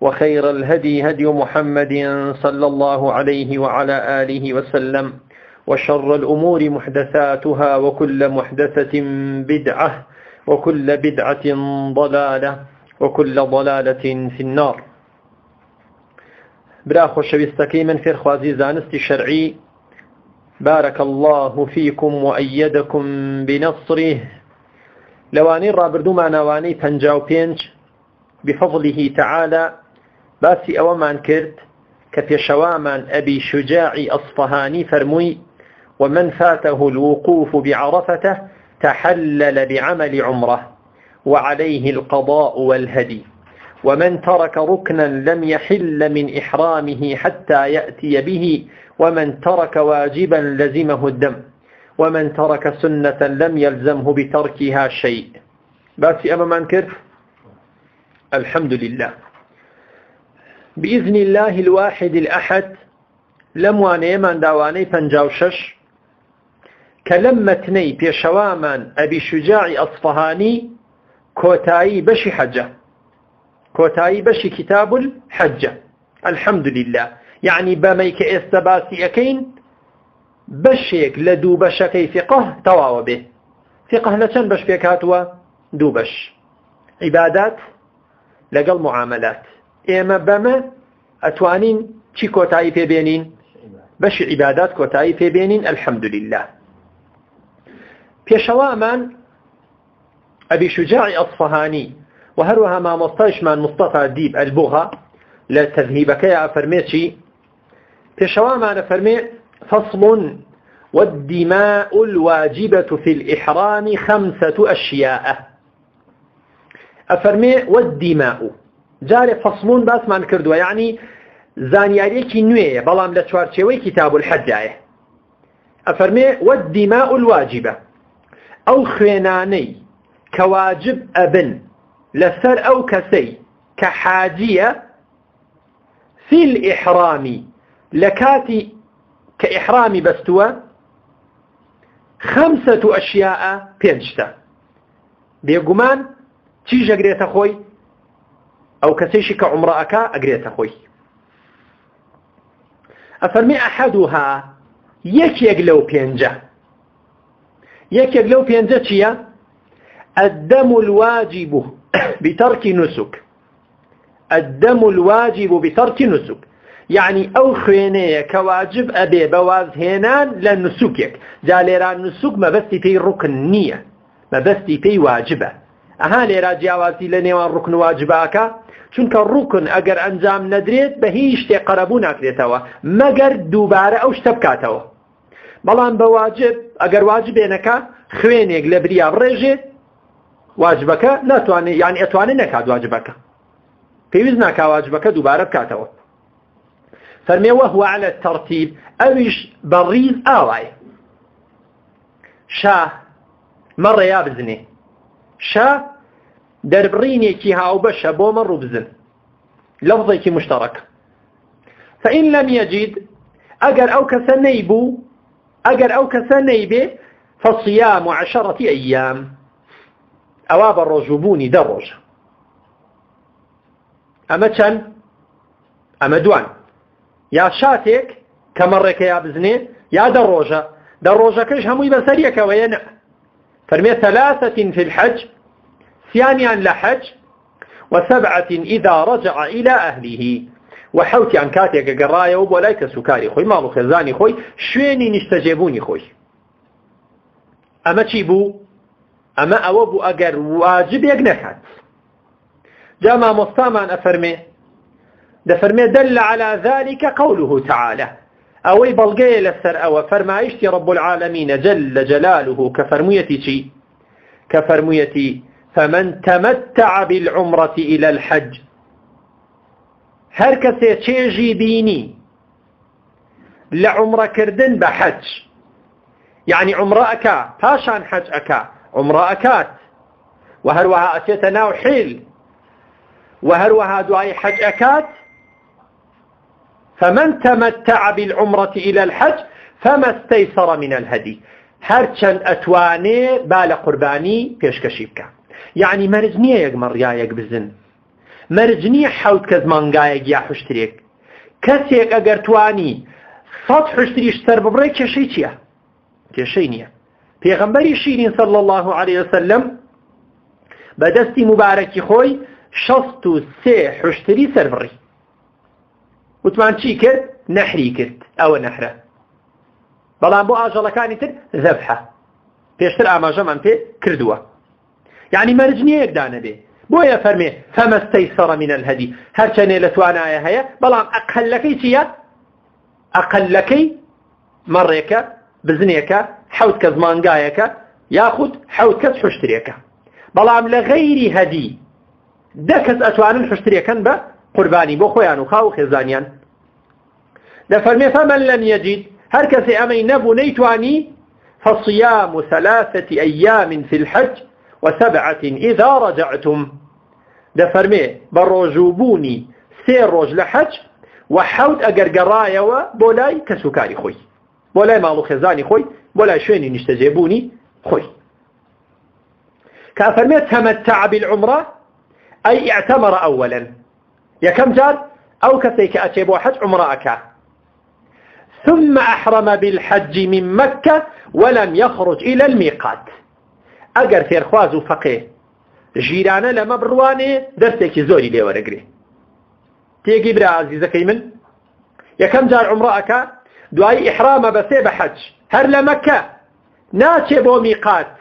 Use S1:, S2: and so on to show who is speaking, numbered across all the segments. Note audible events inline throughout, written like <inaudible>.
S1: وخير الهدي هدي محمد صلى الله عليه وعلى آله وسلم وشر الأمور محدثاتها وكل محدثة بدعة وكل بدعة ضلالة وكل ضلالة في النار. برا خوشويستكي من في خوازي زانستي شرعي بارك الله فيكم وأيدكم بنصره. لواني رابردو معنواني پنجاو پێنج بفضله تعالى باسی ئەوەمان کرد کە پێشەوامان ئەبی شجاعی ئەصفهانی فەرمووی ومن فاته الوقوف بعرفته تحلل بعمل عمره وعليه القضاء والهدي. ومن ترك ركنا لم يحل من إحرامه حتى يأتي به ومن ترك واجبا لزمه الدم ومن ترك سنة لم يلزمه بتركها شيء. باسي أما من كرت؟ الحمد لله. بإذن الله الواحد الأحد لم وانيمان داواني پنجاوشش كلم بيشوامان أبي شجاع أصفهاني كوتاي بشي حجة. كوتاي بشي كتاب الحجة. الحمد لله. يعني بميك استباسي أكين بشيك لدو بشكي فقه تواو به. فقه لچن بش فيك هاتوا دو بش. عبادات لقل معاملات. ئێمە بەمە ئەتوانین چی کۆتایی پێبێنین بەشی عیبادات کۆتایی پێبێنین الحەمدلله پێشەوامان ئەبی شجاعی ئەصفهانی و هەروەها مامۆستایشمان مستەفا دیب ئەلبوغا لە تەذهیبەکەی فەرمێکی پێشەوامانە فەرمێ فصل والدماء الواجبة في الإحرام خمسة أشياء. أفرمي والدماء جارێ فەسلون باسمان کردووە. یعنی زانیارێکی نوێیە بەڵام لە چوارچێوەی کتاب الحەجایە ئەفەرمێ وەدیما الواجبە. ئەو خوێنانەی کەواجب ئەبن لەسەر ئەو کەسەی کە حاجیە فیل ئیحرامی لە کاتی کە ئیحرامی بەستووە خەمسە و ئەشیاءە پێنجتە. بێگومان چی ژەگرێتە خۆی؟ کەسێکی کە عمرەکە ئەگرێتە خۆی ئەفەرمی ئەحەدوها یەکێک لەو پێنجە یەکێک لەو پێنجە چییە؟ الدم الواجب <coughs> بترك نسك. الدم الواجب بترك نسك. يعني ئەو خوێنەیە کە واجب ئەبێ بەوازهێنان لە نسوکێک جا لێران نسوک مەبەستی پێی ڕوکن نییە مەبەستی پێی واجبە ئەها لێرا جیاوازی لە نێوان ڕوکن واجباکە چونکە ڕوکن ئەگەر ئەنجام نەدرێت بە هیچ شتێ قەرەبوو ناکرێتەوە مەگەر دووبارە ئەو شتە بکاتەوە. بەڵام بە واجب ئەگەر واجبێنەکە خوێنێک لە بریا ڕێژێت واجبەکە ناتوانێت یانی ئەتوانێت نەکات واجبەکە. پێویست ناکا واجبەکە دووبارە بکاتەوە. فەرمێوە هو على الترتیب ئەویش بەڕیز ئاوایە شاه مەڕێیا بزنێ. شاه دەربڕینێکی هاوبەشە بۆ مە ڕووبزن لەفظێکی مشتەڕک فإن لم يجد کەسە نەیبوو ئەگەر ئەو کەسە نەیبێ فصيام عشرة أيام. ڕۆژوبوونی دە ڕۆژە ئەمە چەند ئەمە دوان. کە مەڕێکە یا بزنێ یا دە ڕۆژە دە ڕۆژەکەش هەمووی بەسەریەکەوەیە نە فەرمێ ثلاثة في الحج سيانيان لحج وسبعة إذا رجع إلى أهله. وحوتي عن كاتيك قرايا وبولايك سكاري خوي مالو خزاني خوي شويني نستجيبوني خوي. أما تشيبو أما أوبو أقر واجب يقنكت جامع مصطامان أفرمي دفرمي دل على ذلك قوله تعالى. أوي بلغي لسر أو فرمايشتي رب العالمين جل جلاله كفرميتي شي كفرميتي فمن تمتع بالعمرة إلى الحج هەر کەسێ چێژی بینی لە عمرەکردن بە حەج یعنی عمرە ئەکا پاشان حەج ئەکا عمرە ئەکات و هەروەها ئەچێتە ناو حیل و فمن تمتع بالعمرة إلى الحج فما استيسر من الهدي. هەرچەند ئەتوانێ با لە قوربانی پێشکەشی بکە. یعنی مەرج نییە یەک مەڕیایەک بزن. مەرج نییە حوت کەس مانگایەک یا حشتێک کەسێک ئەگەر توانی سەد حشتریش سەر ببڕێ کێشەی چییە؟ کێشەی نییە. پێغەمبەری شیرین صلی الله عليه وسلم بەدەستی مبارەکی خۆی شەست و سێ حشتری سەربڕی وتمان چی کرد؟ نەحری کرد. ئەوە نەحرە. بەڵام بۆ ئاژەڵەکانی تر زەبحە. پێشتر ئاماژەمان پێ کردووە. یعنی مەرج نییە یەکدانە بێ بۆیە فەرمێ فەمەستەی سەڕە منە الهەدی هەرچەنێ لە توانایە هەیە بەڵام ئەقلەکەی چییە ئەقلەکەی مەڕێکە بزنێکە حوت کە زمانگایەکە یاخود حوت کەس حشترێکە بەڵام لە غەیری هەدی دە کەس ئەتوانن حشترێکەن بە قوربانی بۆ خۆیان و خاو خێزانیان دەفەرمێ فەمەن لەم یەجید هەر کەسێ ئەمەی نەبوو نەیتوانی فصيام ثلاثة أيام في الحج وسبعة إذا رجعتم دەفەرمێ بە ڕۆژوبوونی سێ ڕۆژ لە حەج و حەوت ئەگەر گەڕایەوە بۆ لای کەسوکاری خۆی بۆ لای ماڵ و خێزانی خۆی بۆ لای شوێنی نیشتەجێبوونی خۆی كافرميت تمتع بالعمرة أي اعتمر أولا. يا كم جار؟ أو كسيك أتيبو حج عمرة أكا ثم أحرم بالحج من مكة ولم يخرج إلى الميقات. أجر في إرخواز فقيه ژیرانە لەمە بڕوانێ دەستێکی زۆری لێوەرەگرێ. تێگی برا عزیزەکەی من یەکەم جار عمڕەکە دوای ئیحرامە بەسێ بە حەج هەر لە مەکە ناچێ بۆ میقات.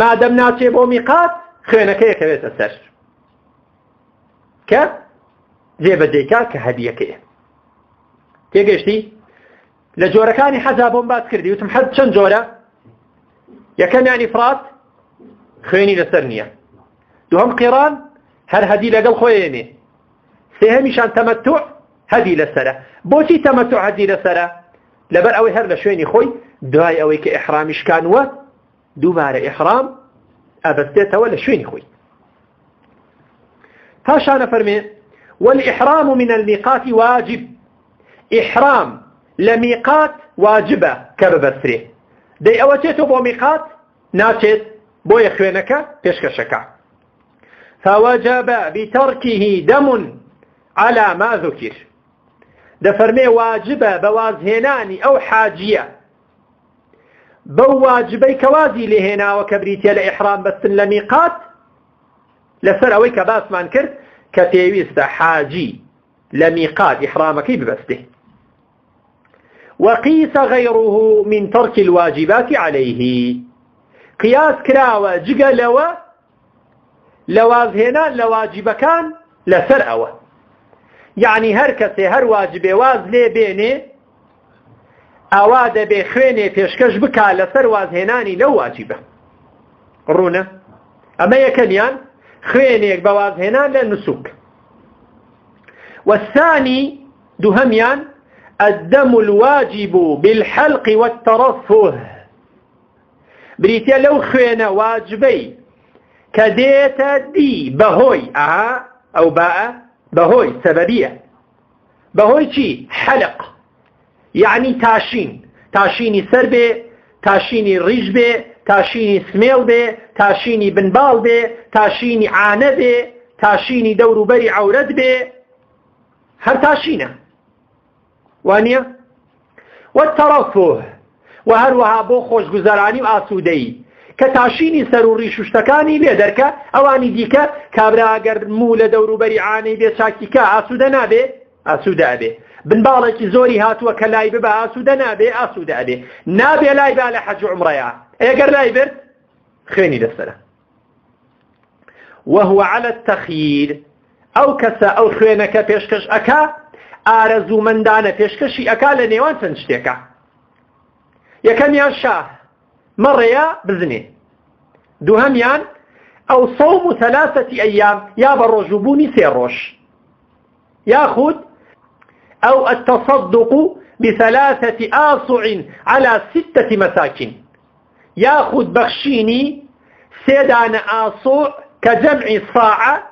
S1: مادەم ناچێ بۆ میقات خوێنەکەیەکەوێتە سەر. کە؟ جێبەجێکا کە هەدیەکەیە تێگەشتی لە جۆرەکانی حەزا بۆم باس کردی وتم حەز چەند جۆرە؟ یەکەمیانی فرات؟ خوێنی لەسەر نییە دوهم قیران هەر هەدی لەگەڵ خۆیێنێ سێهەمیشان تەمەتوع هەدی لەسرە بۆچی تەمەتوع هەدی لەسرە لەبەر ئەوەی هەر لە شوێنی خۆی دوای ئەوەی کە ئحرامیشکانوە دووبارە ئحرام ئەبەستێتەوە لە شوێنی خۆی پاشانە فەرمێ والإحرام من الميقات واجب. إحرام لميقات واجبة كببسره دەی ئەوە چێتۆ بۆ میقات؟ ناچێت بۆیە خوێنەکە پێشکەشەکە. فوجب بتركه دم على ما ذكر. دفرمي واجبه بوازهناني أو حاجية بو واجبي كوازي لهنا وكبريتيا لإحرام بس لميقات لسر أوي كباس من كرت كتيويست حاجي لميقات إحرامك ببسته وقيس غيره من ترك الواجبات عليه. لە وازهێنان لە واجبەکان لەسەر ئەوە یعنی هەر کەسێ هەر واجبێ واز دەبێ خوێنێ پێشکەش بکا لەسەر وازهێنانی لەو واجبە. ڕوونە؟ ئەمە یەکەمیان خوێنێک بە وازهێنان لە نسوک. والثاني دهميان الدم الواجب بالحلق والترفه. بریتە لەو خوێنە واجبەی کە دێتە دی بەهۆی ئاها ئەو باە بەهۆی سەبەبیە بەهۆی چی حەلق یعنی تاشین تاشینی سەر بێ تاشینی ڕیژ بێ تاشینی سمێڵ بێ تاشینی بنباڵ بێ تاشینی عانە بێ تاشینی دەوروبەری عورەت بێ وانە وەتەڕەفۆ و هەروەها بۆ خۆشگوزارانی و ئاسوودەی کە تاشینی سەر و ڕیشوشتەکانی لێ دەرکە ئەوانی دیکە کابراگەر مو لە دەوروبەری ئانەی بێ چاکیکە ئاسوودە نابێ ئاسوودە ئەبێ. بنباڵێکی زۆری هاتووە کە لای ببە ئاسوودە نابێ ئاسوودە ئەبێ. نابێ لای با لە حەج عمڕەیە ئێگەر لای برد خوێنی لەسرە وهو على التخيير. ئەو کەسە ئەو خوێنەکە پێشکەش ئەکا ئارەزوومەندانە پێشکەشی ئەکا لە نێوان چەند شتێکە. یەکەمیان شاه مەڕێیا بزنێ. دووهەمیان ئەو سەوم و ثلاثەتی ئەیام یا بە ڕۆژوبوونی سێ ڕۆژ. أو التصدق بثلاثة آصع على ستة مساكن. ياخذ بخشيني سيدان آصع كجمع صاع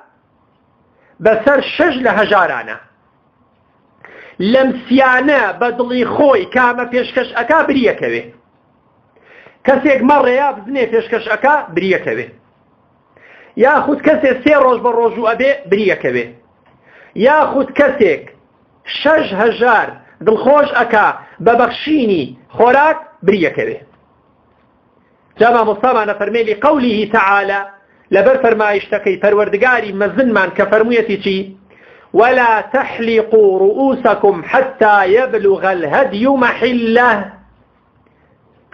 S1: بسر شج لهجارانا لەم سیانە بە دڵی خۆی کامە پێشکەش ئەکا بریەکەوێ. کەسێک مەڕێیا بزنێ پێشکەش ئەکا بریەکەوێ. یاخود کەسێک سێ ڕۆژ بە ڕۆژوو ئەبێ بریەکەوێ. یاخود کەسێک شەش هەژار دڵخۆش ئەکا بە بەخشینی خۆراک بریەکەوێ. جاما مستامانە فەرمێلی قولیه تەعاالە لەبەر فەرمایشتەکەی پەروەردگاری مەزنمان کە فەرموویەتی چی؟ ولا تحلقوا رؤوسكم حتى يبلغ الهدي محله.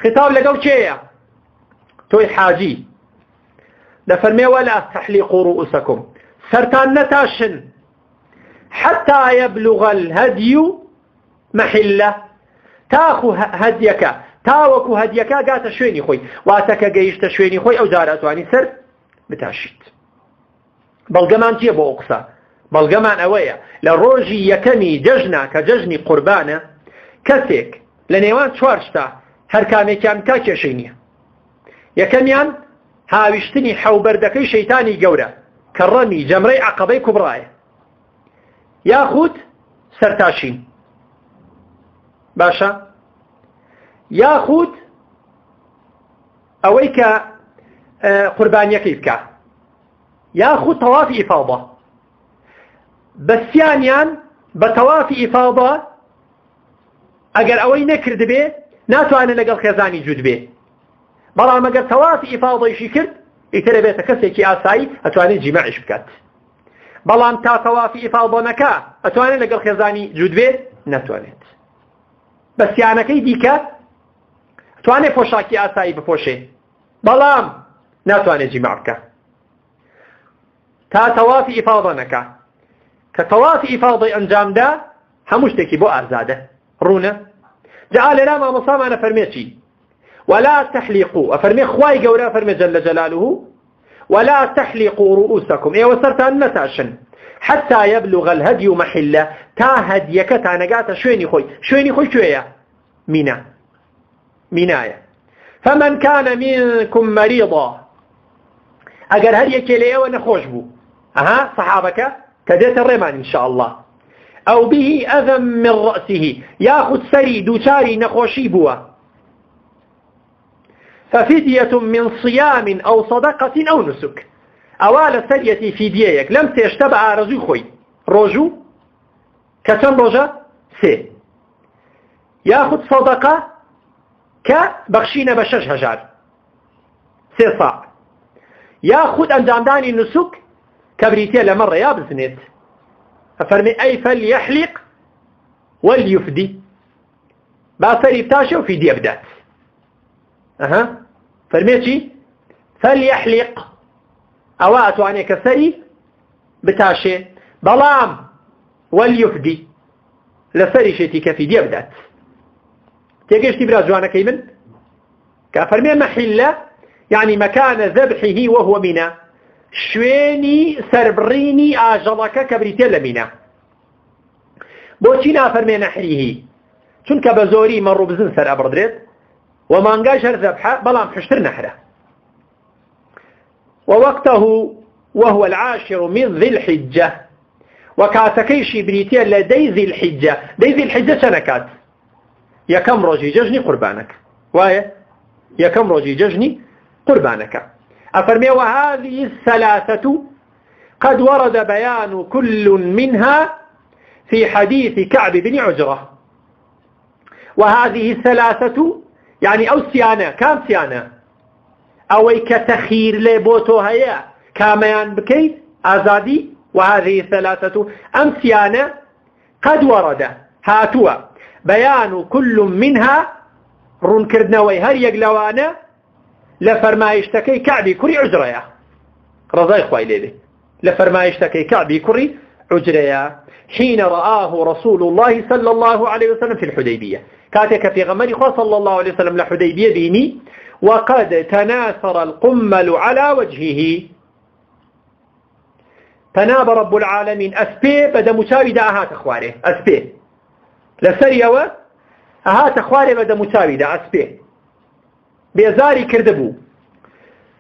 S1: خطاب لقو چيا توي حاجي. لفرمي ولا تحلقوا رؤوسكم. سرتان نتاشن حتى يبلغ الهدي محله. تاخو هديك تاوەکو هەدیەکە گاتە شوێنی خۆی واتەکە گەیشتە شوێنی خۆی ئەو جاراتوانی سەر بتاشیت بەڵگەمان چیە بۆ ئەو قسە بەڵگەمان ئەوەیە لە ڕۆژی یەکەمی جەژنا کە جەژنی قوربانە کەسێک لە نێوان چوارشتا هەر کامێکیان تا کێشەی نییە. یەکەمیان هاویشتنی حەوبەردەکەی شەیتانی گەورە کە ڕەمی جەمرەی عقبەی کوبڕایە یاخود سەرتاشین. باشە؟ یاخود ئەوەی کە قوربانیەکەی بکە. یاخود تەوافی ئیفاڵبە بەسییانیان بە تەوافی ئیفاڵبە ئەگەر ئەوەی نەکرد بێ ناتوانێت لەگەڵ خێزانی جوود بێ. بەڵام ئەگەر تەوافی ئیفاڵدەیشی کرد ئیترە بێتە کەسێکی ئاسایی ئەتوانێت جیمەعش بکات. بەڵام تا تەوافی ئیفاڵبەنەکە ئەتوانێت لەگەڵ خێزانی جوود بێت ناتوانێت. بەسییانەکەی دیکە توانێت پۆشاکی ئاسایی بپۆشێ. بەڵام ناتوانێت جیمع بکە. تا تەوافی ئیفاڵبەنەکە کە تەوافی ئیفاڵدەی ئەنجامدا هەموو شتێکی بۆ ئازادە ڕوونە؟ جا لێرا مامۆسامانە فەرمێکی ولا تحلقوا. أفرمي خواي قورا فرمي جل جلاله. ولا تحلقوا رؤوسكم. إيه وسرتان نتاشن حتى يبلغ الهدي محله. تا هديك تانقات شويني خوي. شويني خوي شوية. مينا. مينايا فمن كان منكم مريضا. اگر هديك ليه ونخوش بو. أها؟ صحابك؟ كديت الرمان إن شاء الله. أو به أذى من رأسه. ياخذ سري دوشاري نخوشي بوا. ففدية من صيام أو صدقة أو نسك. أوال سرية فدية لم تشتبع رجو خوي. رجو؟ كتن رجا؟ سي. ياخذ صدقة كبخشين بشش هجار سي صاع. ياخذ أنجامداني نسك؟ كبريتيا لمرة يا بزنيت أفرمي أي فليحلق وليفدي. باسري بتاشا وفي دي بدات أها؟ فرميتي فليحلق. أو أتواني كسري؟ بتاشي. بلام وليفدي. لسري شتي كفي دي بدات تيجيش تبرا جوانا كيمن؟ كفرمي محلة يعني مكان ذبحه وهو منا شويني سربريني آجلك كبريتي لمنا بۆچی نافەرمێ نەحریهی چونکە بە بزن سەر ئەبڕدرێت ومانقاش ذبحة بلام حشتر نحرة ووقته وهو العاشر من ذي الحجة وكاتكيشي بريتيا لدي ذي الحجة دي ذي الحجة سنكات كم رجي ججني قربانك وايه يا كم رجي ججني قربانك أفرمي وهذه الثلاثة قد ورد بيان كل منها في حديث كعب بن عجرة وهذه الثلاثة يعني سیانە ئەوەی کە تەخیر لێ بۆ تۆ هەیە کامیان بکەیت ئازادی وهذه ثلاثة ئەم سیانە قد ورد. هاتووە بەیان و كل منها ڕوونکردنەوەی هەر یەک کعبی کوڕی عجرەیە. ڕزای خوای لێبێ لە فەرمایشتەکەی کعبی کوڕی عجرەیە. حين رآه رسول الله صلى الله عليه وسلم في الحديبية. كاتك في غمري صلى الله عليه وسلم لحديبية بيني وقد تناثر القمل على وجهه. فناب رب العالمين أسبي بدا مشاوي دا أهات أخواري أسبي. لسريوة أهات أخواري بدا مشاوي دا أسبي. بيزاري كردبو.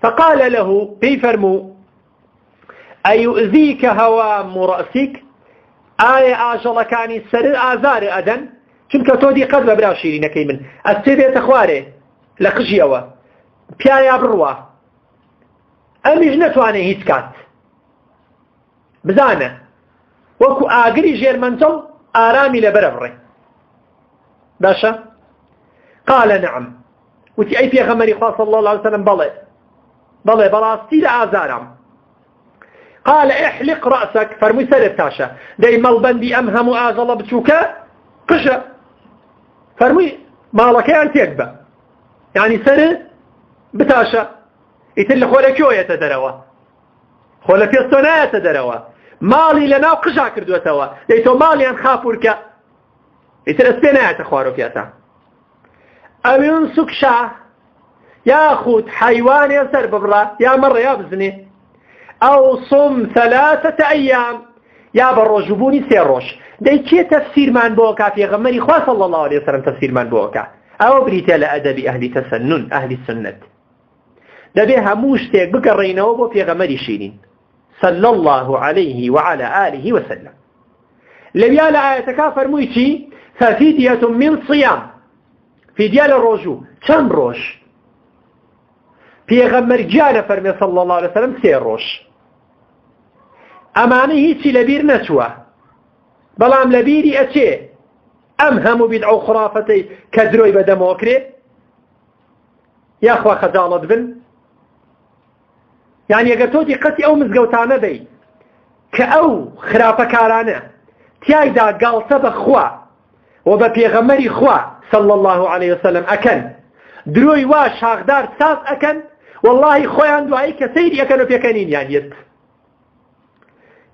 S1: فقال له بيفرمو أيؤذيك هوام رأسك آية آجل كاني سر آزار أدن چونکە تۆ دی قەت بە برا شیرینەکەی من. ئەستێ بێتە خوارێ لە قژیەوە. پیایا بڕوە. ئەمیش نەتوانێ هیچ کات. بزانە وەکو ئاگری ژێرمەنجەڵ ئارامی نعم. وتي أي في غمري خاص الله عليه وسلم بلى بلى بلاستي لآزارم قال احلق رأسك فرمي سرب تاشا. دي ملبندي أمهم آزل بتشوكا قشة فرمي تێک بە؟ ینی سەر بتاشە. ئیتر لە خۆلە کۆیەتە دەرەوە؟ خۆ لە پێستۆ نایەتە دەرەوە. ماڵی لە ناو قژا کردوێتەوە. دەی تۆ ماڵیان خاپورکە ئیتر ئەس پێ نایەتە خوارۆفیاتە ئەوێن سوکشا یاخود حیوانێ سەر ببڕە یا مەڕە یا ئەو سم ثلاثة أيام. یا بە ڕۆژبوونی سێ ڕۆژ دەی کێ تەفسیرمان بۆ کا پێغەمەری خوا صلی الله عليه وسلم تەفسیرمان بۆکە ئەوە بریتە لە ئەدەبی ئەهلی تەسەنن ئەهلی سنت دەبێ هەموو شتێک بگەڕێینەوە بۆ پێغەمەری شیرین صلى الله عليه وعلى آله وسلم. لبيا لآيتك فرموي چي ففدية من صيام. فدية للرجو كم روش پێغەمەر گیانە فەرمێ صلى الله عليه وسلم سێ ڕۆژ. ئەمانە هیچی لەبیر نەچووە. بەڵام لەبیری ئەچێ. ئەم هەموو بیت ئەو خرافەتەی کە درۆی بەدەمەوەکرێ یاخوا خەجاڵت بن. یان ئەگە تۆ دیقەتی ئەو مزگەوتانە دەی کە ئەو خراپەکارانە تایدا گاڵتە بەخوا و بە پێغەمەری خوا صلى الله عليه وسلم ئەکەن. درۆی وا شاغدار ساز ئەکەن واللهی خۆیان دوایی کە سەیری ئەەکەن و پێکەنین یانیت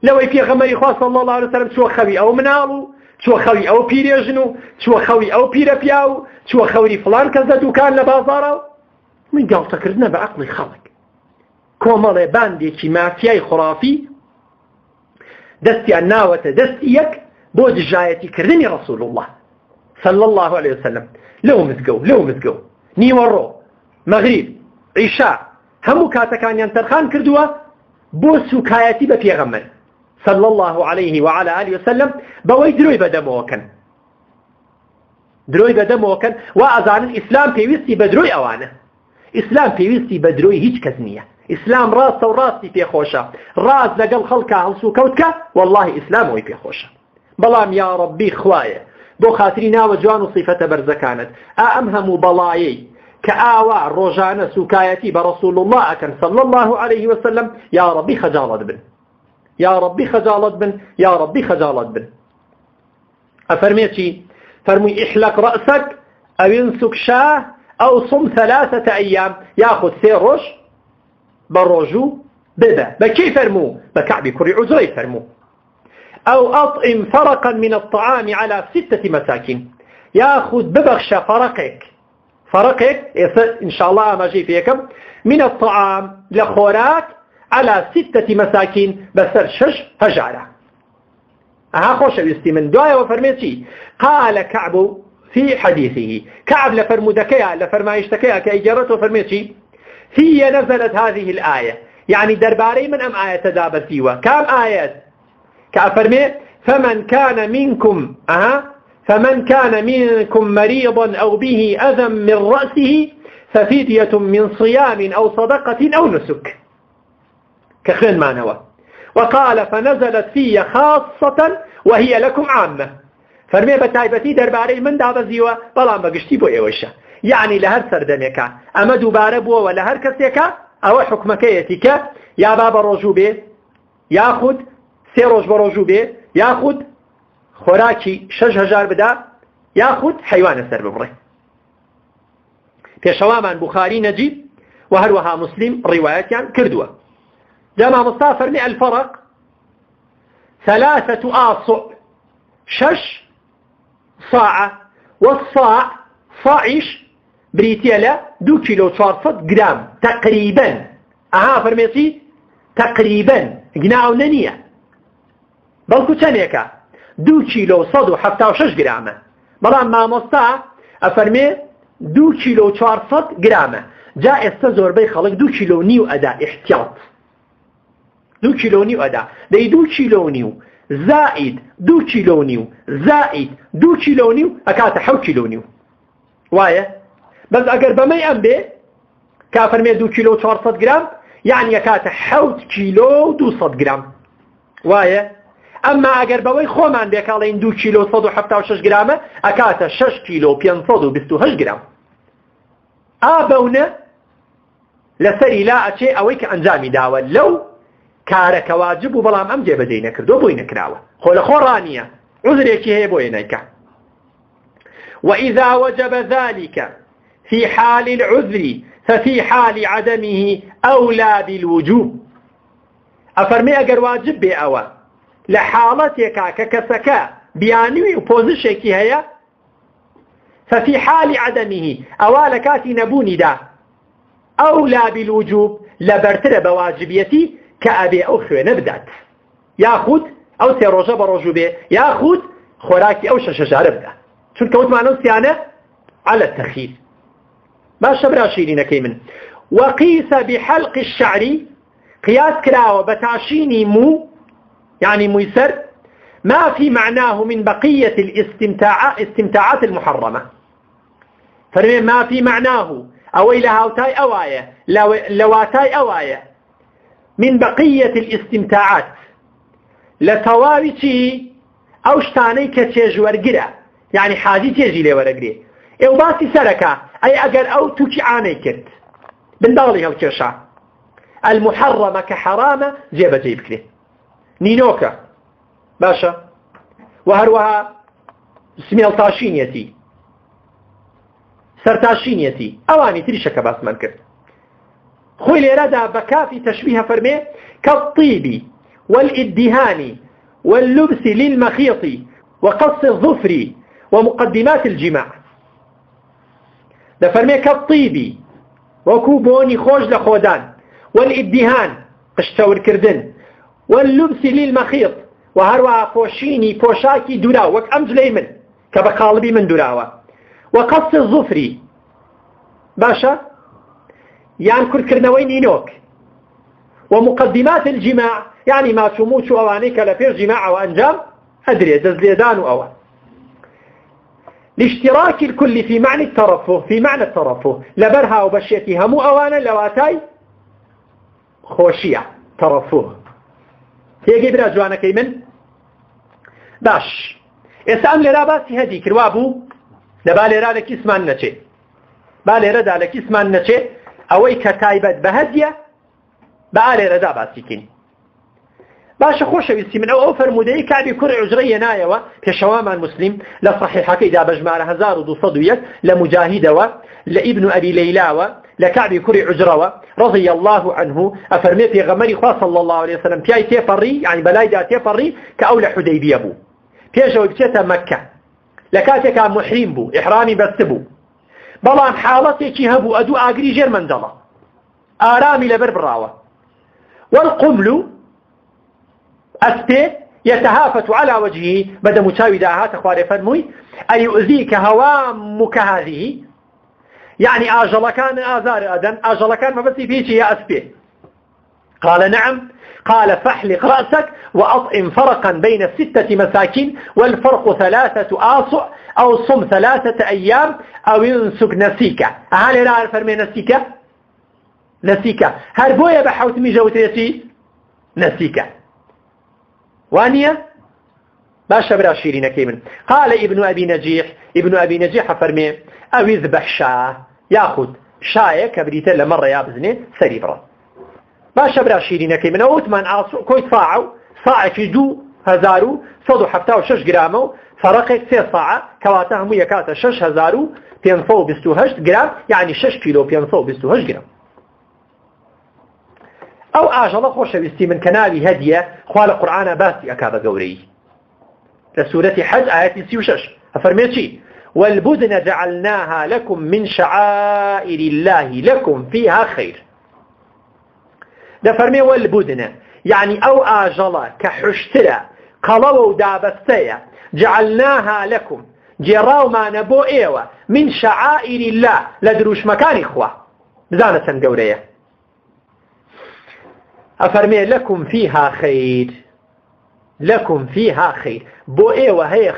S1: لەوەی پێغەمەری خوا صلی الله عليه وسلم چوە خەوی ئەو مناڵ و چوە خەوی ئەو پیرێژن و چوە خەوی ئەو پیرە پیا و چوە خەوری فلان کەس دە دوکان لە بازارە من گاڵتەکردنە بە عقلی خەڵک. کۆمەڵێ باندێکی مافیای خرافی دەستیان ناوەتە دەستی یەک بۆ دژایەتی کردنی ڕسول الله. صلى الله عليه وسلم. لەو مزگەو لەو مزگەو نیوەڕۆ مەغریب عیشا هەموو کاتەکانیان تەرخان کردووە بۆ سوکایەتی بە پێغەمەر صلى الله عليه وعلى آله وسلم بوي دروي بدموكن دروي بدموكن وأزان الإسلام پێویستی بە درۆی ئەوانە. ئیسلام پێویستی بە درۆی هیچ کەس نییە. ئیسلام ڕاستە و ڕاستی پێخۆشە. ڕاز لەگەڵ خەڵکە هەڵسو کەوتکە والله ئیسلامەوەی پێخۆشە. بەڵام یا ڕبی خوایە بۆ خاتری ناوە جوان و صیفەتە بەرزەکانت. ئا ئەم هەموو بە ڕسول الله ئەکەن صلى الله عليه وسلم یا ڕبی خەجاڵت بن. يا ربي خجالت بن يا ربي خجالت بن. أفرميتي فرمي احلق رأسك أو ينسك شاه أو صم ثلاثة أيام. ياخذ سيروش بروجو بدا بكي فرمو بكعبي كري عزري فرمو أو أطعم فرقا من الطعام على ستة مساكين. ياخذ ببخش فرقك. فرقك إن شاء الله ما جي فيكم من الطعام لخوراك على ستة مساكين. بسر شش هجارة أها خوش ويستي من دعاء وفرميتي. قال كعب في حديثه. كعب لفرمودكيا لفرمايشتكيا كأجرته وفرميتي. هي نزلت هذه الآية. يعني درباري من أم آية تدابر فيها كم آيات كأفرمي فمن كان منكم أها فمن كان منكم مريضا أو به أذى من رأسه ففدية من صيام أو صدقة أو نسك. كخين مانوا وقال فنزلت في خاصة وهي لكم عامة. فرمي بتايبتي درباري من دابزيوه بلان بقشتي بو ايوشا يعني لهر سردميكا أما دوبارة بو ولا هر كسيكا أو حكمكيتك يا بابا رجو بي ياخد سي روج بروجو بي ياخد خوراكي شش هجار بدا ياخد حيوان سر ببري پێشەوامان بخاري نجيب وهروها مسلم روايتيان كردوه جمع مصطفى فرمي الفرق ثلاثة آصع شش صاع والصاع صاعش بريتيلا دو كيلو شارفت جرام تقريبا أها فرميتي تقريبا قناعو ننية بەڵکو چەندێکە؟ دو کیلو سەد و هەفتا و شش گرامە. بەڵام مامۆستا ئەفەرمێ دو کیلو 400 گرامە. جا ئێستا زۆربەی خەڵک دو کیلو نیو ئەدا احتیاط. دو کیلو نیو ئەدا. دەی دو کیلو نیو زائد دو کیلو نیو زائد دو کیلو نیو ئەکاتە حەو کیلو نیو. وایە؟ بەس ئەگەر بەمەی ئەم بێ کافەرمێ دو کیلو 400 گرام یعنی ئەکاتە حەوت کیلو 200 گرام. وایە؟ ئەمما ئەگەر بەوەی خۆمان بێکاڵین دو کیلو 176 گرامە ئەکاتە 6 کیلو 528 گرام. ئابەونە لەسەری لا ئەچێ ئەوەی کە ئەنجامی داوە لەو کارەکە واجب و بەڵام ئەم جێبەجێ نەکردو بۆی نەکراوە خۆ لە خۆڕانیە عذرێکی هەیە بۆ نەیکە وإذا وجب ذلك في حال العذر ففي حال عدمه أولى بالوجوب. أفرمي أقر واجب بي أوا لحالتك ككسك بيانوي وبوزيشيكي هيا ففي حال عدمه أولا كاتي نبوني دا أولى بالوجوب لبرتر بواجبيتي كأبي أو خوێنە بدات. یاخود ئەو سێ ڕۆژە بە ڕۆژوو بێ یاخود خۆراکی ئەو شەشەژارە بدا چون کەوتمانە سیانە على التخيل باشە براشیرینەکەی من. وقيس بحلق الشعر قياس كراوة بتعشيني مو يعني ميسر ما في معناه من بقية الاستمتاع استمتاعات المحرمة. فرمي ما في معناه؟ أوي لهاوتاي أوايا لواتاي أوايا من بقية الاستمتاعات. لتواوي ئەو شتانەی کە چێژوەرگرە یعنی حاجی تێژی لێوەرەگرێ ئێو باسی سەرەکە ئەی ئەگەر ئەو تووکی ئانەی کرد بنداڵی هەڵکێشا المحرمە کە حرامە جێبەجێ بکرێ نینۆکە باشە و هەروەها سمێڵتاشینەتی سەرتاشینەتی ئەوانی تریشەکە باسمان کرد. خوي ليردا بكافي تشبيه فرمي كالطيب والإدهان واللبس للمخيط وقص الظفر ومقدمات الجماع. ده فرمي كالطيب وكوبوني خوش لخودان والإدهان قشتور كردن واللبس للمخيط. وهروا فوشيني فوشاكي درا وك أمز ليمن كبقالبي من دراوة وقص الظفر باشا یان کورتکردنەوەی نینۆک. ومقدمات الجماع يعني ما تموت أوانيك لفير جماع وأنجام أدري دزليدان أوان لاشتراك الكل في معنى الترفه في معنى الترفه. لبرها وبشيتي همو أوانا لواتاي خوشية ترفه. هي برا جوانا من. باش. ئێستا ئەم لێرا باسی هەدی کردوا بوو لەبا لێرا لە کیسمان نەچێ. با لێرەدا لە کیسمان نەچێ ئەوەی کە تایبەت بە هەدیە بە ئالێرەدا باسیکەین باشە خۆشەویستی من ئەو ئەو فەرمودەی کابی کوڕی عجرە یەنایەوە پێشەوامان مسلیم لە صحیحەکەیدا بە ژمارە 1200 لە مجاهیدەوە لە ئیبن ئەبی لەیلاوە لە کعبی کوڕی عجرەوە رضي الله عنه پێغەمەری خوا صلى الله عليه وسلم پیای تێپەڕی یەعنی بەلایدا تێپەڕی کە ئەو لە حودەیبیە بوو بيجا وبتيتا مكة لكاتك محرم بو إحرامي بس بو بەڵام حاڵەتێکی هەبوو ئەدوو ئاگری ژێر مندەڵە. ئارامی لەبەر بڕاوە والقمل ئەسپێ يتهافت على وجهه بدأ متاوي داهات خواري فرموي أن يؤذيك هوامك هذه. يعني آجل كان آزار أدن آجل كان ما بس فيك يا أسبي قال نعم. قال فاحلق رأسك وأطعم فرقا بين الستة مساكين والفرق ثلاثة آصع أو صم ثلاثة أيام أو ينسك نسيكة هل لا فرمي نسيكة نسيكة هل بويا بحوت مي جوتيتي نسيكة وانية؟ باشا برا شيرين كيمن. قال ابن أبي نجيح ابن أبي نجيح فرمي أو يذبح شاه ياخذ شاية كبريتا لمرة يابزني سريبرا باشە برا. شیرینەکەی منەوە وتمان کۆی فاع و ساعێکی دوو هزار و سەد و هەفتا و شش گرامە و فەرقێک سێ ساعە کەواتە هەموو یەکاتە شش هزار و پێ گرام یعنی 6 کیلو 528 گرام ئەو ئاژەڵە خۆشەویستی من کە ناوی هەدیە خوا لە قورآانە باسی ئەکا بە گەورەی لە سوورەتی حەج ئاەتی سی و شش ئەفەرمێ چی والبدن جعلناها لكم من شعائر الله لكم فيها خير. دەفەرمێ وەلبودنە یعنی ئەو ئاژەڵە کە حشترە قەڵەوە و دابەستەیە جعلناها لكم. جێڕاومانە بۆ ئێوە من شعائر الله. لە دروشمەکانی خوا بزانە چەند ئەفەرمێ لەکم فيها خیر لەکم فيها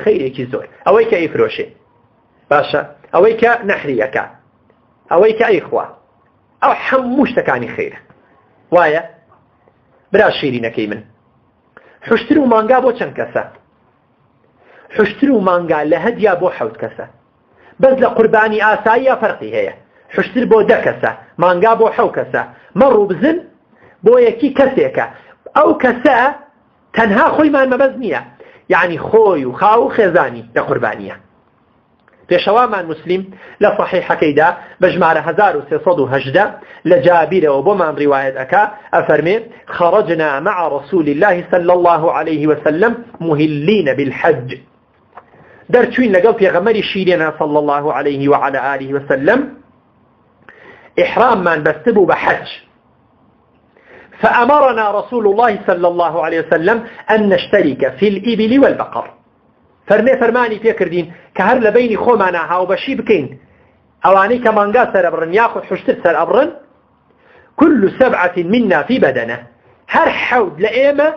S1: خەیرێکی زۆر. ئەوەی کە ئیفرۆشێ. باشە. ئەوەی کە نەحریەکە. ئەوەی کە ئەیخوا ئەو هەموو شتەکانی خێرە وایە؟ برا شیرینەکەی من. حشتر و مانگا بۆ چەند کەسە؟ حشتر و مانگا حەوت کەسە. بەس لە ئاساییە فەرقی هەیە؟ حشتر بۆ دە کەسە. مانگا بۆ مەڕوو بزن بۆ یەکی کەسێکە. ئەو کەسە تەنها خۆیمان مەبەز نییە. یعنی خۆی و خاو و خێزانی لە قوربانیە. پێشەوامان مسلیم لە صحیحەکەیدا بە ژمارە 1310 لە جابیرەوە بۆمان ڕیواەت ئەکا. خرجنا مع رسول الله صلى الله عليه وسلم مهلين بالحج. دەرچوین لەگەڵ پێغەمەری شیرێنە صلى الله عليه وعلى آله وسلم إحراممان بەستبوو بە حج. فأمرنا رسول الله صلى الله عليه وسلم أن نشترك في الإبل والبقر. فەرمێ فەرمانی پێکردین کە هەر لە بینی خۆمانە هاوبەشی بکەین ئەوانەی کە مانگا سەر ئەبرن یاخود حشتر سەر كل سبعة منا في بدنه. هەر حەود لە ئێمە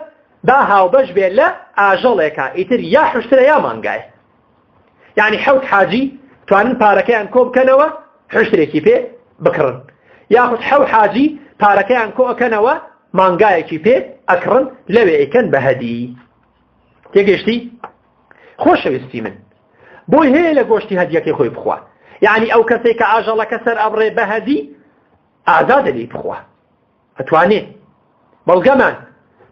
S1: با هاوبەش بێ لە ئاژەڵێکە ئیتر یا حشترە یا مانگایە یعنی حەوت حاجی توانن پارەکەیان کۆ بکەنەوە حشتێکی پێ بکڕن یاخود حەو حاجی پارەکەیان کۆ ئەەکەنەوە مانگایەکی پێ ئەکڕن لەوێ ئەیکەن بە هەدی. تێگەشتی خۆشەویستی من. بۆی هەیە لە گۆشتی هەدیەکەی خۆی بخوا. یعنی ئەو کەسێک کە ئاژەڵەکە سەر ئەبڕێ بەهەدی ئازادە لی بخوا. ئەتوانێ؟ بەڵگەمان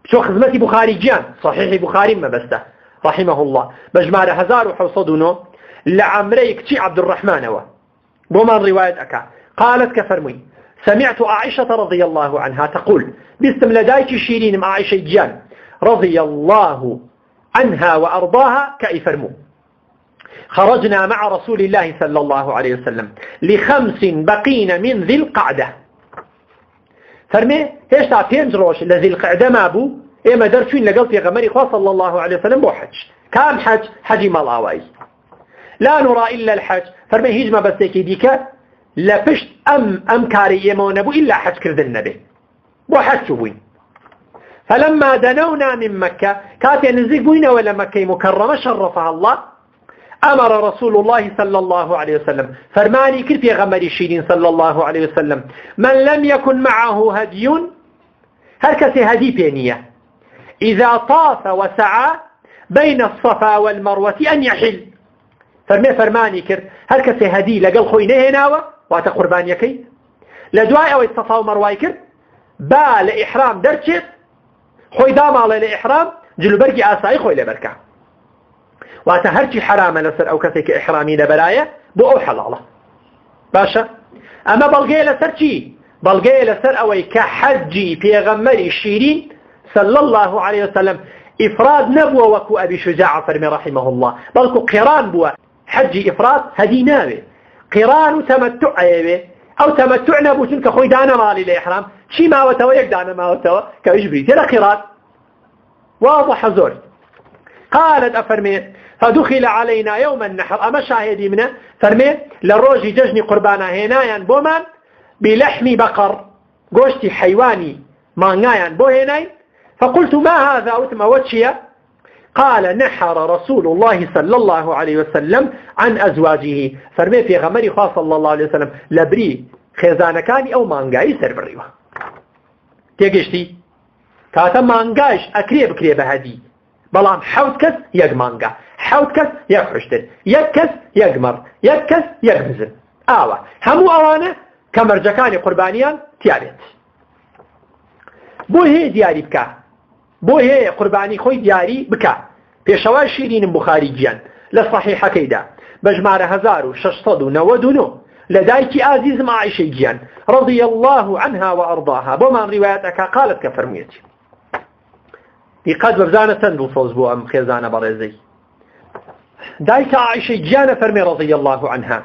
S1: بچۆ خزمەتی بخاری گیان صحیحی بخاری مەبەستە. رحمه الله بجمار هزار وحوصدونو لعمري كتي عبد الرحمن و بومان رواية أكا قالت كفرمي سمعت عائشة رضي الله عنها تقول بسم لدايك شيرين مع عائشة جان رضي الله عنها وأرضاها كأيفرمو خرجنا مع رسول الله صلى الله عليه وسلم لخمس بقين من ذي القعدة. فرمي هێشتا پێنج ڕۆژ لە ذی القعدە ما بوو ئێمە دەرچوین لەگەڵ پێغەمەری خوا صلى الله عليه وسلم بۆ حج. كام حج؟ حجی مەڵاوایی لا نرى إلا الحج. فرمي هیچ مەبەستێکی دیکە؟ لە ئەم ئەم کاری ئێمەوە نەبوو إلا حجکردن نەبێ بۆ حج بووین فلما دنونا من مكة كاتي نزيق بوينة ولا مكة مكرمة شرفها الله. أمر رسول الله صلى الله عليه وسلم. فرماني كيف يغمر شيرين صلى الله عليه وسلم. من لم يكن معه هدي هەرکەس هەدی پێ نیە؟ إذا طاف وسعى بين الصفا والمروة أن يحل. فەرمی فەرمانی کرد هەرکەس هەدی لەگەڵ خۆی نیە واتە قوربانیەکەی لەدوای ئەوەی صەفا و مەروەی کرد با لە ئیحرام دەرچێت خۆی داماڵێ لە ئحرام جلوبەرگی ئاسایی خۆی لەبەرکە واتە هەرچی حرامە لەسەر ئەو کەسێکی ئحرامی لەبەرایە بۆ ئەو حەڵاڵە باشە؟ ئەمە بەڵگەیە لەسەر چی؟ بەڵگەیە لەسەر ئەوەی کە حەجی پێغەممەری صلى الله عليه وسلم إفراد نبوة وكو أبي شجاع فرمي رحمه الله. بلكو قران بوا حجي إفراد هدي ناوي قران تمتع تەمەتوع نەبووتن کە خۆی دانە ماڵی لە ئحرام چی ماوەتەوە یەک دانە ماوەتەوە کە ئیش بریتێ لە قیرات واضح زۆر قالت أفرمي فدخل علينا يوم النحر. أما شاهدي منه فرمي للروجي ججني قربانا هنايا بومان بلحم بقر. قوشتي حيواني مانغايا بو هناي. فقلت ما هذا؟ أتم وجهي. قال نحر رسول الله صلى الله عليه وسلم عن أزواجه. فرمي في غمري خاص صلى الله عليه وسلم لبري خێزانەکانی ئەو مانگایی سەر بڕیوە. تێگەشتی کاتە مانگاش ئەکرێ بکرێ بە هەدی. بەڵام حوت کەس یەک مانگا حوت کەس یەک خوشتر یەک کەس یەک مەڕ یەک کەس یەک بزن. ئاوە هەموو ئەوانە کە مەرجەکانی قوربانیان تیاێت بۆ هەیە دیاری پێشەوە شیرینم بخاری گیان. لە صحیحەکەیدا بە ژمارە 1699 لە دایکی ئازیزم عیشەی گیان. رضي الله عنها وأرضاها بومان رواياتك قالت قد ببزانة تندل صوز بو أم خيزانة بريزي دايك عائشة جانا فرمي رضي الله عنها.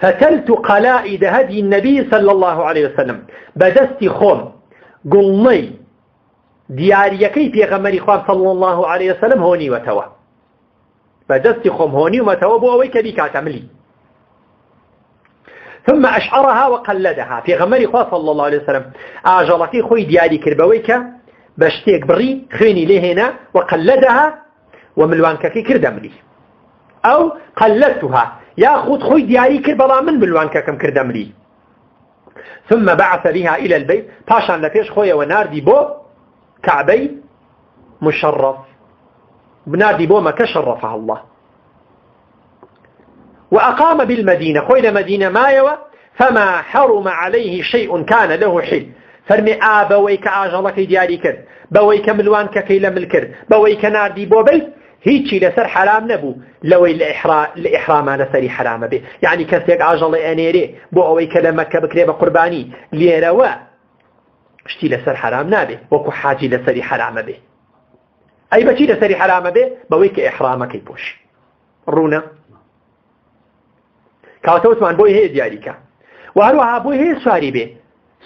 S1: فتلت قلائد هدي النبي صلى الله عليه وسلم. بدست خوم قلني دیاریەکەی پێغەمەری خواب صلى الله عليه وسلم بە دەستی خۆم هۆنیومەتەوە بۆ ئەوەی کە بیکاتەملی ثم أشعرها وقلدها. في غمر خواه صلى الله عليه وسلم آجلكي خوي دياري كربويك بشتيك بري خويني لهنا وقلدها وملوانككي كردملي أو قلدتها. ياخذ خوي دياري كربلا من ملوانككم كردملي ثم بعث بها إلى البيت. باشان لفيش خويا وناردي بو كعبي مشرف. بناردي بو ما كشرفها الله. وأقام بالمدينة خويل مدينة مايوة فما حرم عليه شيء كان له حل. فرمي آبويك آجلك دياري كرد بويك ملوانك كي لمل كرد بويك ناردي بو بيت هیچی لەسەر حرام نەبوو لەوەی لە ئحرامان لەسەری حرامە بێ یعنی کەسێک ئاژەڵی ئەنێرێ بۆ کە لە شتی لەسەر حرام نابێ وەکو حاجی لەسەری حرامە بێ. ئەی بەچی لەسەری حرامە بێ بەوەی کە ئحرامەکەی پۆش ڕوونە. کەواتە وتمان بۆی هەیە دیاریکە. و هەروەها بۆی هەیە سواری بێ.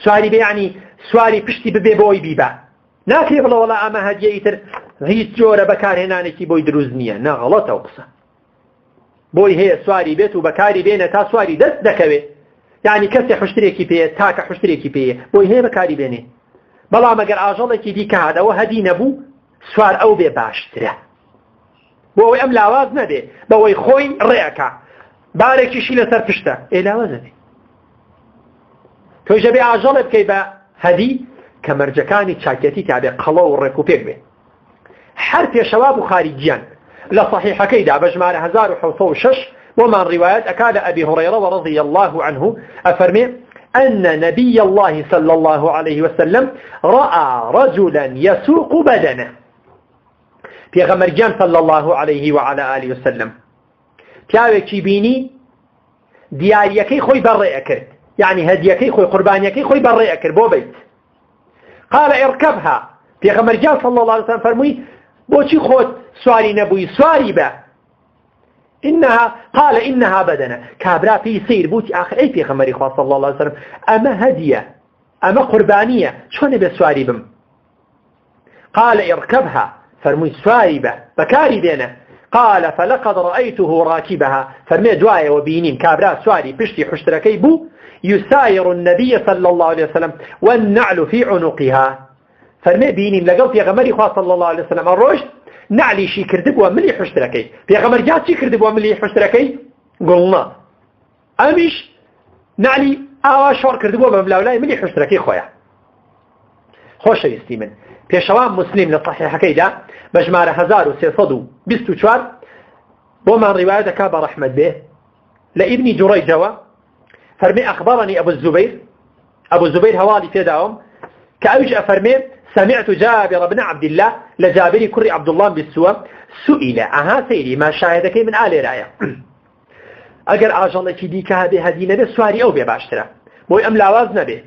S1: سواری بێ یعنی سواری پشتی ببێ بۆی بیبە ناکرێ بڵێ وەڵا ئەمە هەدیە ئیتر هیچ جۆرە بەکارهێنانێکی بۆی دروست نییە. نا غەڵەتە ئەو قسە. بۆی هەیە سواری بێت و بەکاری بێنە تا سواری دەست دەکەوێت یعنی کەسێ حشتێکی پێ تاکە حشتێکی پێ بۆی هەیە بەکاری بێنێ. بەڵام ئەگەر ئاژەڵێکی دیکە هادەوە هەدی نەبوو سوار ئەو بێ باشترە. بۆ ئەوەی ئەم لاواز نەبێ بەوەی خۆی ڕێەکە بارێکیشی لەسەر پشتە. ئێلاوە زەبێ تۆی ژەبێ ئاژەڵێ بکەی بە هەدی کە مەرجەکانی چاکەتی تابێ قەڵە و ڕێک و پێک بێ. هەر پێشەوا بخاری گیان. لە صحیحەکەیدا بە ژمارە 1906 ومن روايات أكاد أبي هريرة ورضي الله عنه أفرمي أن نبي الله صلى الله عليه وسلم رأى رجلا يسوق بدنه. في غمرجان صلى الله عليه وعلى آله وسلم. پیاوێکی بینی دیارەکەی خۆی بەڕێ يعني هديكي خوي قربانيكي خوي أكر بو بيت. قال اركبها. في غمرجان صلى الله عليه وسلم فرمي بوشي خوت سواري نبوي. سواري با إنها قال إنها بدنة. كابرا في سير بوتي آخر. أي في غمري خواه صلى الله عليه وسلم؟ أما هدية أما قربانية شون بسواري بم؟ قال اركبها فرمي سواري بكاري بينه قال فلقد رأيته راكبها. فرمي دواية وبينين كابرا سواري بشتي حشتركي بو يساير النبي صلى الله عليه وسلم والنعل في عنقها. فرمي بينين لقلت يا غمري خواه صلى الله عليه وسلم الرشد نعلي شي كردبوا ملي حشتركي في غمر جات شي كردبوا ملي حشتركي قلنا أمش نعلي آوا شور كردبوا بملاولاي ملي حشتركي خويا. خوش ویستی من. پێشەوان مسلیم لە صحیحەکەیدا بە ژمارە 1324 بۆمان ڕیواە دەکا بە ڕەحمەد بێ. لە ئیبنی جوڕیجەوە فەرمي أخبرني أبو الزبير أبو الزبير هوالي تداوم كأوج أفرمي سمعت جابر بن عبد الله لجابري كري عبد الله بالسوى سئل. أها سيري ما شاهدك من آل راية؟ ئەگەر ئاژەڵێکی دیکە هەبێ هەدی نەبێ سواری ئەو بێ باشترە بۆی ئەم لاواز نەبێ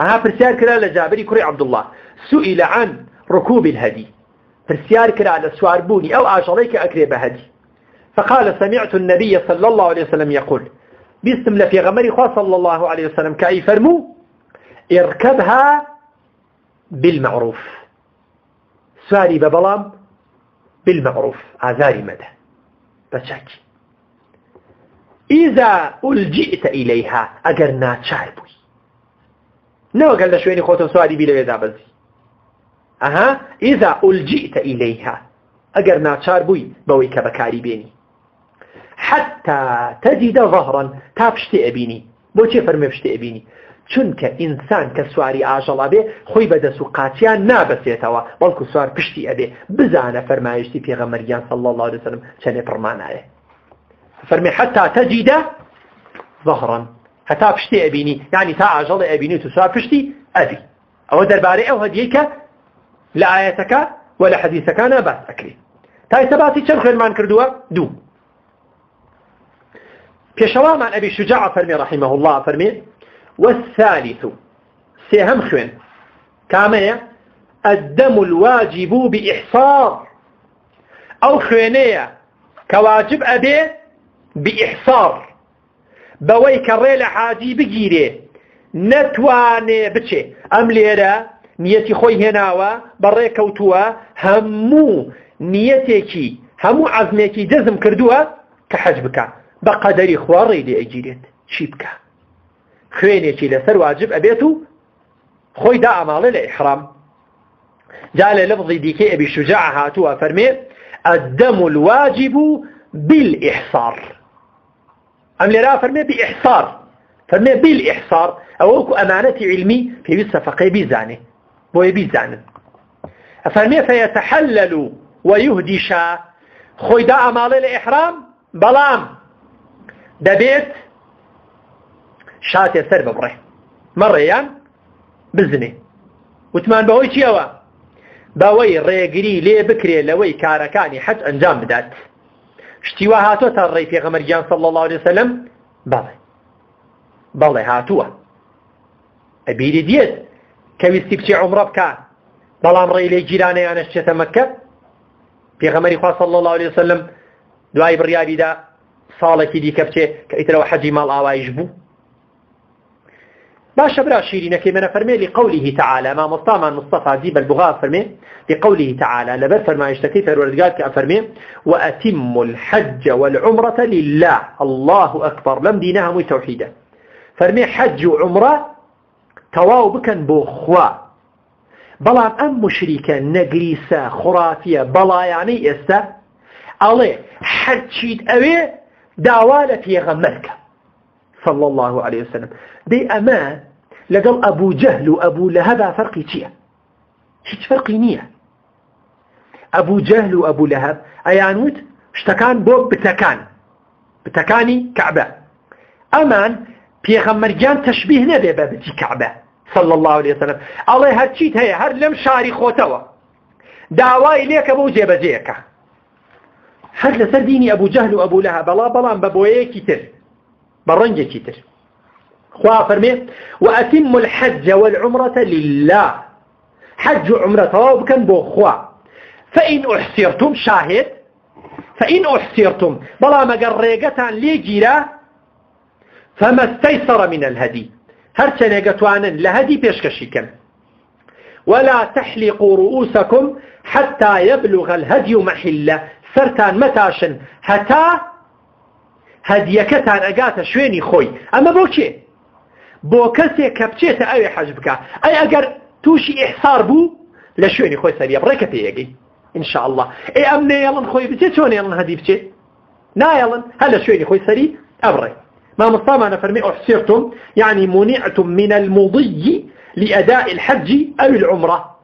S1: ها پرسیار کرا لە جابری کوڕی عبدله عن ركوب الهدي. پرسیار کرا لە سواربوونی ئەو ئاژەڵێکی ئەکرێ هەدی فقال سمعت النبي صلى الله عليه وسلم يقول بسم الله في غمري خوا صلى الله عليه وسلم كأي فرمو اركبها بالمعروف. ساري ببلام بالمعروف آذاري مدى بشاكي إذا ألجئت إليها أجر ناتشار بوي نو قال لشويني خوتو سواري بلا يدا بزي أها إذا ألجئت إليها ئەگەر ناچار بووی بەوەی کە بەکاری بێنی حتى تجد ظهرا تا پشتی ئەبینی. بۆچێ فەرمێ پشتی ئەبینی؟ چونکە ئینسان کە سواری ئاژەڵا بێ خۆی بەدەست و قاچیان نابەستێتەوە بەڵکو سوار پشتی ئەبێ. بزانە فەرمایشتی پێغەمبەریان صلى الله وسلم چەنێ پڕمانایە. فەرمێ حتى تجد ظهرا هەتا پشتی ئەبینی یعنی تا ئاژەڵی ئەبینی تۆ سوار پشتی ئەبی. ئەوە دەربارەی ئەو هەدیەکە لە ئاەتەکە و لە حەدیثەکانە باس ئەکرێ. تا ئێستا چەند خوێنمان کردووە؟ دوو. پێشەوامان ئەبی شجاع فەرمی رحمه الله فەرمێ والثالث سێهم خوێن کامەیە الدم الواجب بإحصار. ئەو خوێنەیە کەواجب ئەبێ بإحصار. بەوەی کە ڕێ لە حاجی بگیرێ نەتوانێ بچێ ئەم لێرە نیەتی خۆی هێناوە بەڕێ کەوتووە هەموو نیەتێکی هەموو عزمێکی جەزم کردووە کە چی بکە خوێنێکی لەسەر واجب ئەبێت و خۆی دا ئاماڵە لە ئیحرام جا لە ئەبی شجاع هاتووە فەرمێ الدم الواجب بالإحصار. ئەم لێرا فەرمێ بإحصار. فەرمێ بالإحصار. ئەوە وەکو ئەمانەتی علمی پێویستە فەقەی بیزانێ بۆیە بیزانن. ئەفەرمێ فەیەتەحەلل ويهدي شا خۆی دا ئەماڵێ لە ئیحرام بەڵام دەبێت شاتێ سەر ببڕێ مەڕێیان بزنێ وتمان بەهۆی چیەوە بەوەی ڕێگری لێ بکرێ لەوەی کارەکانی حەج ئەنجام بدات. شتیوا هاتۆ تا ڕێی پێغەمەرگیان صلی الله عليه وسلم؟ بەڵێ بەڵێ هاتووە ئەبیری دیێت کەویستی بچی عمرە بکە بەڵام ڕێی لێ گیرانەیانە شتێتە مەکە پێغەمەری خوا صلی الله عليه وسلم. دوای بڕیاریدا ساڵێکی دیکە بچێ کە ئیترەوە حەجی ماڵ ئاوایش بوو باشە برا شیرینەکەی منە فەرمێ لقوله تعالى ما مصطفى مصطفى زيب البغاء فرمي لقوله تعالى لبر فرمايشتكي فالوردقات كأفرمي وأتم الحج والعمرة لله الله أكبر لم دينها مي توحيدا فرمي حج وعمرة تواو بكن بوخوا بەڵام ئەم مشریکە نەگریسە خڕاتیە بەڵایانەی ئێستا ئەڵێ هەرچیت ئەوێ داوا لە پێغەمەرکە صلى الله عليه وسلم. دەی ئەمە لەگەڵ ئەبوو جەهل و ئەبوو لە هەدا فەرقی چییە هیچ فەرقی نییە. ئەبوو جەهل و ئەبوو لە هەب ئەیان وت شتەکان بۆ بتەکان. بتەکانی کەعبە ئەمان پێخەمەرگیان تەشببیه نەبێ بە بچی کەعبە صلى الله عليه وسلم. ئەڵێ هەرچیت هەیە؟ هەر لەم شاری خۆتەوە. داوای لێکە بەو جێبەجێەکە. هەر لەسەر دینی ئەبوو جەهل و ئەبوو لەها بەڵا بەڵام بە بۆیەکی تر بە ڕەنگێکی تر. خوا فەرمێ وأتم الحج والعمرة لله. حج عمرة تواو بكن بو خوا. فإن أحسرتم شاهد فإن أحسرتم بلا مقرقة ليجيرا فما استيسر من الهدي. هەرچەنێ گەتوانن لە هەدی پێشکەشیکەن ولا تحلقوا رؤوسكم حتى يبلغ الهدي محله. سرتان متاشن. هەدیەکەتان ئەگاتە شوێنی خۆی. ئەمە بۆ کێ بۆ کەسێک کە بچێتە ئەوێ حەج بکە. ئەی ئەگەر تووشی ئحسار بوو لە شوێنی خۆی سەریە بڕێکە پێیەگەی إن شاء الله ئێ ئەم نێڵن خۆی بچێت چۆن ێڵن هەدی بچێت؟ نایەڵن هەر لە شوێنی خۆی سەری ئەبڕێ. ما مصطفى أنا فرمي أحسرتم يعني منعتم من المضي لأداء الحج أو العمرة.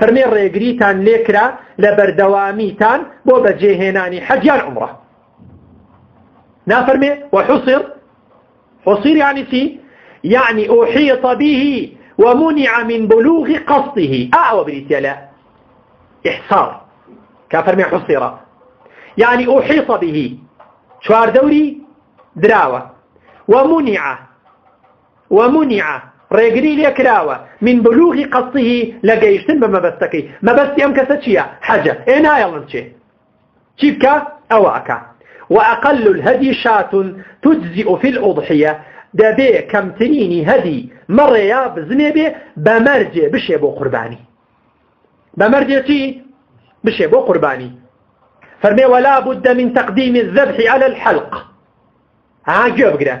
S1: فرمي الريقريتان ليكرا لبردواميتان بو بجيهناني حجيان عمرة. نا فرمي وحصر. حصر يعني سي يعني أحيط به ومنع من بلوغ قصده. أعوى بريتيالا إحصار. كافرمي حصر. يعني أحيط به. شوار دوري؟ دراوە ومنع. ومنع. ڕێگری لێکراوە من مەبەستەکەی مەبەستی ئەم کەسە چییە حەجە ئێ نایەڵن چێ چی بکە ئەوە ئەکە وأقل الهدي شاة تجزئ في الأضحية. دەبێ کەمترینی هەدی مەڕێیا بزنێ بێ بەمەرجێ بشێ بۆ قوربانی بەمەرجێ چی بشێ بۆ قوربانی فەرمێ ولا بد من تقديم الذبح على الحلق. ئا گوێ بگرە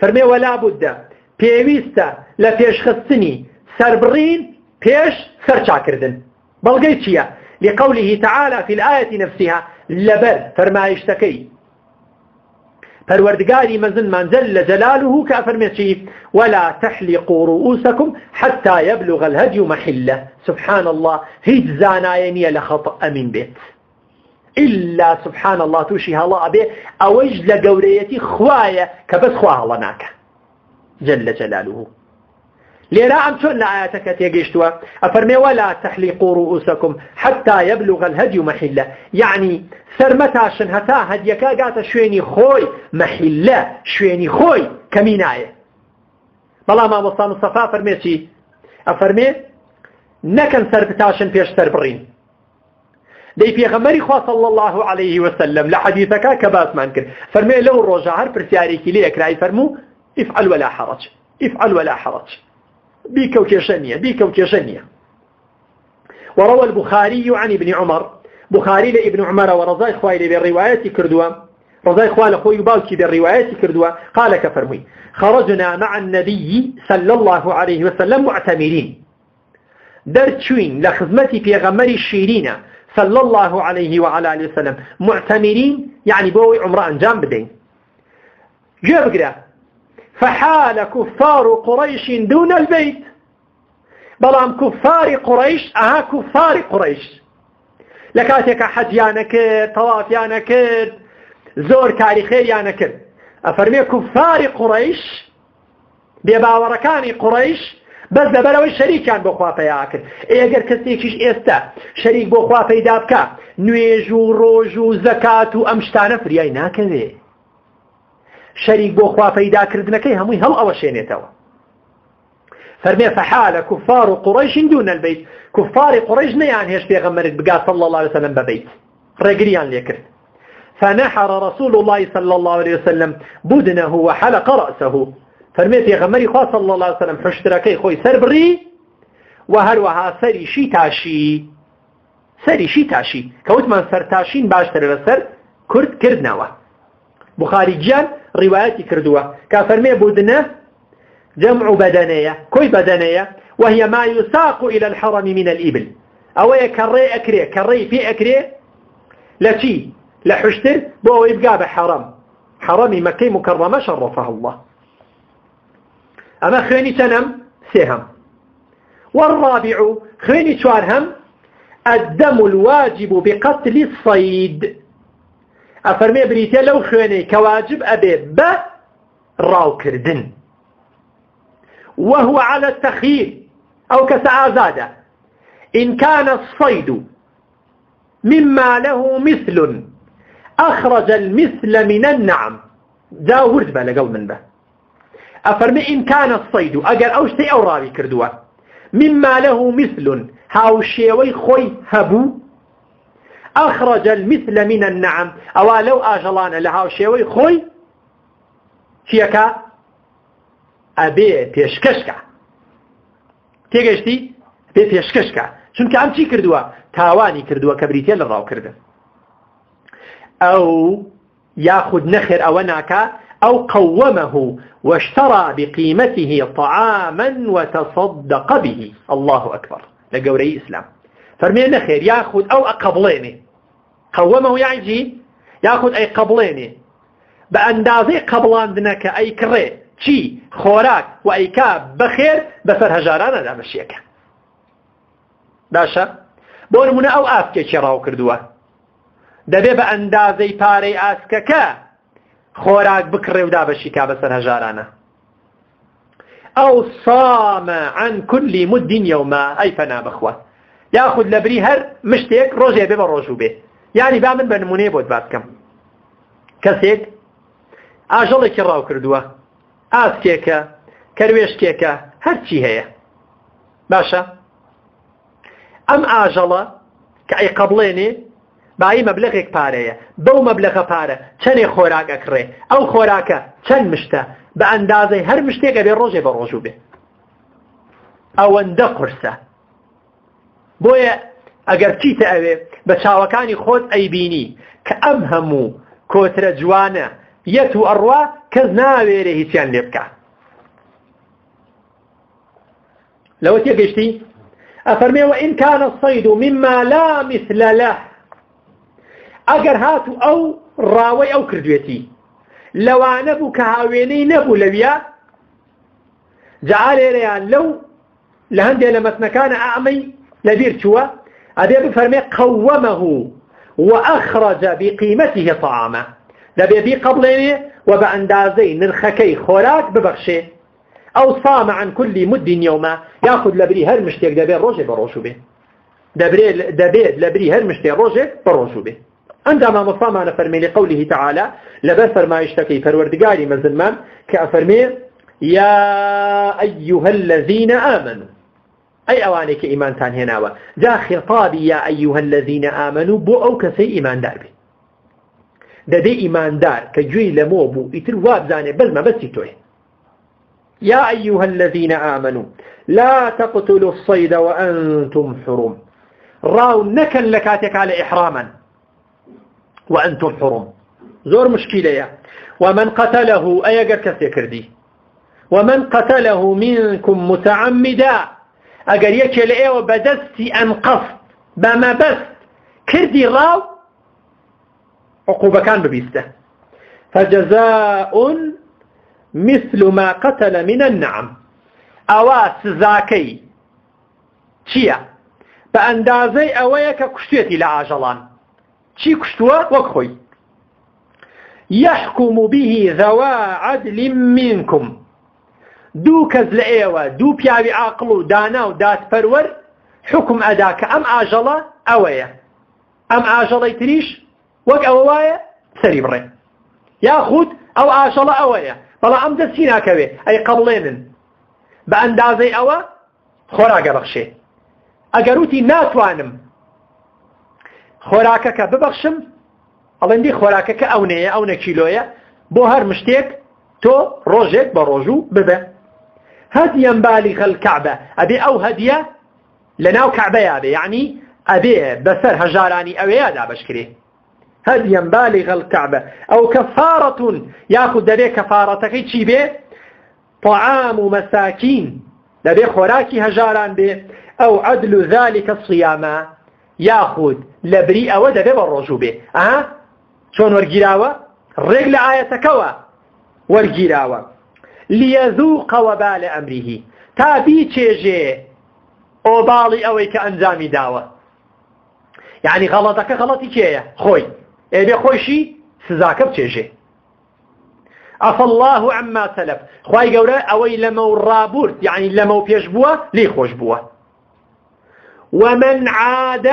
S1: فەرمێ ولا بد پێویستە لە پێشخستنی سربڕین پێش سەر چاککردن بەڵگەی چییە لقوله تعالى في الآية نفسها لەبەر فەرمایشتەکەی پەروەردگاری مەزن جل جلاله کە ئەفەرمێ چی ولا تحلقوا رؤوسكم حتى يبلغ الهدي محله. سبحان الله هیچ زانا نییە لە خەتا ئەمین بێت إلا سبحان الله توشي هلا أبي أوج لقوريتي خوايا كبس خواه الله ناك جل جلاله. ئەم چۆن لە ئاەتەکە تێگەیشتووە ئەفەرمێ ولا تحلقوا رؤوسكم حتى يبلغ الهدي محلة. يعني سەرمەتاشن هەتا هەدیەکە گاتە شوێنی خۆی مەحلە شوێنی خۆی کەمینایە بەڵام مامۆستا مستەفا فەرمێ چی ئەفەرمێ نەکەن سەر بتاشن پێش سەر بڕین دەی پێغەمەری خوا صلی الله عليه وسلم لە حەدیثەکە کە باسمان کرد فەرمێ لەو ڕۆژە هەر پرسیارێکی لێ ئەکرای فەرموو ولا حرج افعل ولا حرج. بيكو كيشنية وروى البخاري عن ابن عمر. بخاري لابن عمر ورضاي خوالي بالرواية كردوا. رضاي خوالي خوي باوكي بالرواية كردوا. قال كفرمي خرجنا مع النبي صلى الله عليه وسلم معتمرين. درتشوين لخدمتي في غمر الشيرين صلى الله عليه وعلى آله وسلم معتمرين يعني بوي عمره أنجام بدين جاب فحال كفار قريش دون البيت. بلام كفار قريش أها كفار قريش. لكاتك حجيانا كرد طوافيانا كرد زور كاري خيريانا كرد أفرمي كفار قريش بێباوەڕەکانی قڕیش بەس دەبەرەوەی شەریکیان بۆ خوا پەیا کرد ئێگەر کەسێکیش ئێستا شەریک بۆ خوا پەیدا بکە نوێژ و ڕۆژ و زەکات و ئەم شتانە فریای ناکەوێ شەریک بۆ خوا پەیداکردنەکەی هەمووی هەڵ ئەوە شێنێتەوە فەرمێ فحالە کوفار و قڕیش دون البيت كفار قريش نيان هيش بيغمرت بقى صلى الله عليه وسلم ببيت رقريان ليكرت فنحر رسول الله صلى الله عليه وسلم بدنه وحلق رأسه. فرميت يا غمري خوا صلى الله عليه وسلم حشتركي خوي سربري وهروها سري شي تاشي سري شي تاشي كوت من سر تاشين باشتر بسر كرد كردناوه بخاري جان رواياتي كردوه. كافرمي بدنه جمع بدنية. كوي بدنية؟ وهي ما يساق إلى الحرم من الإبل. أو كري أكري كري في أكري؟ لشي لحشتر بو يبقى بحرم. حرمي مكي مكرمة شرفها الله. أما خيني تنم سهم والرابع خيني شوارهم الدم الواجب بقتل الصيد. أفرمي بريتيا لو خيني كواجب أبي ب راو كردن. وهو على التخييل أو كسعازادة إن كان الصيد مما له مثل أخرج المثل من النعم. دا ورد بقى لقول من به. أفرمي إن كان الصيد أقل أو شيء أو رابي كردوا مما له مثل هاو شيوي خوي هبو أخرج المثل من النعم. أو لو آجلان لهاو شيوي خوي شيكا أبي بيشكشكا. تێگەشتی پێ پێشکەشکە چونکە ئەم چی کردووە تاوانی کردووە کە بریتە لە ڕاوکردن ئەو یاخود نەخێر ئەوە ناکە أو قومه واشترى بقيمته طعاما وتصدق به. الله أكبر. لقوري إسلام. فرمينا خير ياخذ أو أقبليني. قومه يعني ياخذ أي قبليني. بأندازي قبلان دنك أي كري چی خۆراک و ئەیکا بەخێر بەسەر هەژارانەدا بەشیەکە باشە بۆ نمونە ئەو ئاسکێکی ڕاو کردووە. دەبێ بە ئەندازەی پارەی ئاسکەکە خۆراک بکڕێ و دابەشیکا بەسەر هەژارانە ئەو سامە عن کولی مدین یومە ئەی پەنا بخوە. یاخود لەبری هەر مشتێک ڕۆژێ بێ بە ڕۆژوو بێ. یانی با من بە نمونەیە بۆت باسکەم. کەسێک ئاژەڵێکی ڕاو کردووە ئاسکێکە کەروێشکێکە هەرچی هەیە. باشە؟ ئەم ئاژەڵە کە ئەی قبڵێنێ بایی مەبلغێک پارەیە. بەو مەبلغە پارە چەندێ خۆراک ئەکڕێ ئەو خۆراکە چەند مشتە؟ بە ئەندازەی هەر مشتێکە بێ ڕۆژێ بە ڕۆژوو بێ. ئەوەندە قورسە بۆیە ئەگەر چیتە ئەوێ؟ بە چاوەکانی خۆت ئەیبینی کە ئەم هەموو کۆترە جوانە یەت و ئەڕوا کەس ناوێرە هیچیان لێ بکە. لەوە تێگەشتی ئەفەرمێەوە ئین کانە الصید مما لا مثل له. ئەگەر هاتو ئەو ڕاوەی ئەو کردوێتی. لەوانە بوو کە هاوێنەی نەبوو لەویا جعالێرەیان لەو لە هەندێک لە مەتنەکانە ئامەی لەبیر چووە ئەبێ بفەرمێ قەوەمەه وأخرج بقيمته طعامه دەبێ بی قبڵێنێ و بە ئەندازەی نرخەکەی خۆراک ببەخشێ ئەو سامە عن مدین یومە یاخود لەبری هەر مشتێک دەبێت ڕۆژێ بە ڕۆژوو بێ دەبێت لەبری هەر مشتێ ڕۆژێک بە ڕۆژوو بێ عندما مصامنا فرمي لقوله تعالى لبس فرمايشتكي فروردقاري مزلمان كأفرمي يا أيها الذين آمنوا أي أوانيك إيمان تان هناوة جا خطابي يا أيها الذين آمنوا بو أو كسي إيمان داربي دەبێ ئیماندار کە گوێی لەمۆ بوو ئیتر وابزانێ بەزمە بەستی تۆی يا أيها الذين آمنوا لا تقتلوا الصيد وأنتم حرم. راو نكن لكاتك على إحراما وأنتم حرم. زور مشكلة ومن قتله أيقر كسي كردي. ومن قتله منكم متعمدا. أقر يكل إيو بدستي أنقف بما بس كردي راو عقوبة كان ببيسته فجزاء مثل ما قتل من النعم. ئەوە سزاکەی چییە؟ بە ئەندازەی ئەوەیە کە کوشتێتی لە ئاژەڵان. چی کوشتووە؟ وەک خۆی. يحكم به ذوا عدل منكم دوو کەس لە ئێوە دوو پیاوی عاقڵ و دانا و دادپەروەر حکم ئەدا کە ئەم ئاژەڵە ئەوەیە. ئەم ئاژەڵی تریش وەک ئەوە وایە سەری بڕێ. یاخود ئەو ئاژەڵە ئەوەیە. بەڵام ئەم دەستی ناکەوێ ئەی قەڵێنن بە ئەندازەی ئەوە خۆراگە بەخشێ. ئەگەر وتی ناتوانم خۆراکەکە ببەخشم ئەڵندی خۆراکەکە ئەو نەیە ئەو نەکیلۆیە بۆ هەر مشتێک تۆ ڕۆژێک بە ڕۆژوو ببە. هەدیەم بالی خەلکعبە ئەبێ ئەو هەدیە لە ناو کعبەیە بێ یعنی ئەبێ بەسەر هەژارانی ئەوەیەدا بەشکرێ هەدیەم بالی خەلکعبە ئەو کەفارەتون یاخود دەبێ کەفارەتەکەی چی بێ طعام مساكين. لبي خوراكي هجاران بي. أو عدل ذلك الصيام. ياخذ لبري أو دبي بالرجو بي. آه شون ورقراوة رجل آية كوا ورقراوة ليذوق وبال أمره. تابي تشيجي أو بالي اوي كأنزامي داوة. يعني غلطك غلطي كيه خوي بي خوشي سزاك بتشيجي. عفى الله عما سلف. خواهي قورا أوي لمو رابورت يعني لمو بيش بوا لي خوش بوا. ومن عاد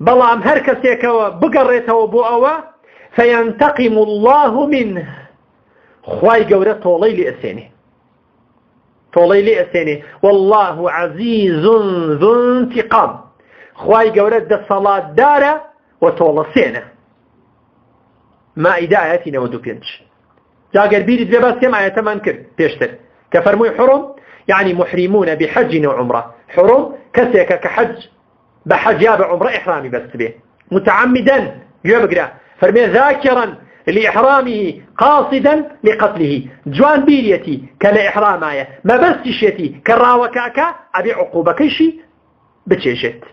S1: بلام هر كسيكوا بقريتوا بو أوا فينتقم الله منه. خواهي قورا طولي لأسيني طولي لأسيني والله عزيز ذو انتقام. قورا دا صلاة دارة وطولسينه مائدة آياتي نودو بينج جاگر بيري دبي بس كم آيات من كر. بيشتر. كفرموي حرم يعني محرمون بحج وعمرة. حرم كسيك كحج. بحج يا بعمرة إحرامي بس به متعمدا. يبقى فرمي ذاكرا. لإحرامه قاصدا لقتله. جوان بيريتي كلا إحرام آية. ما بس تشيتي كراوكاكا أبي عقوبة شي بتشيشت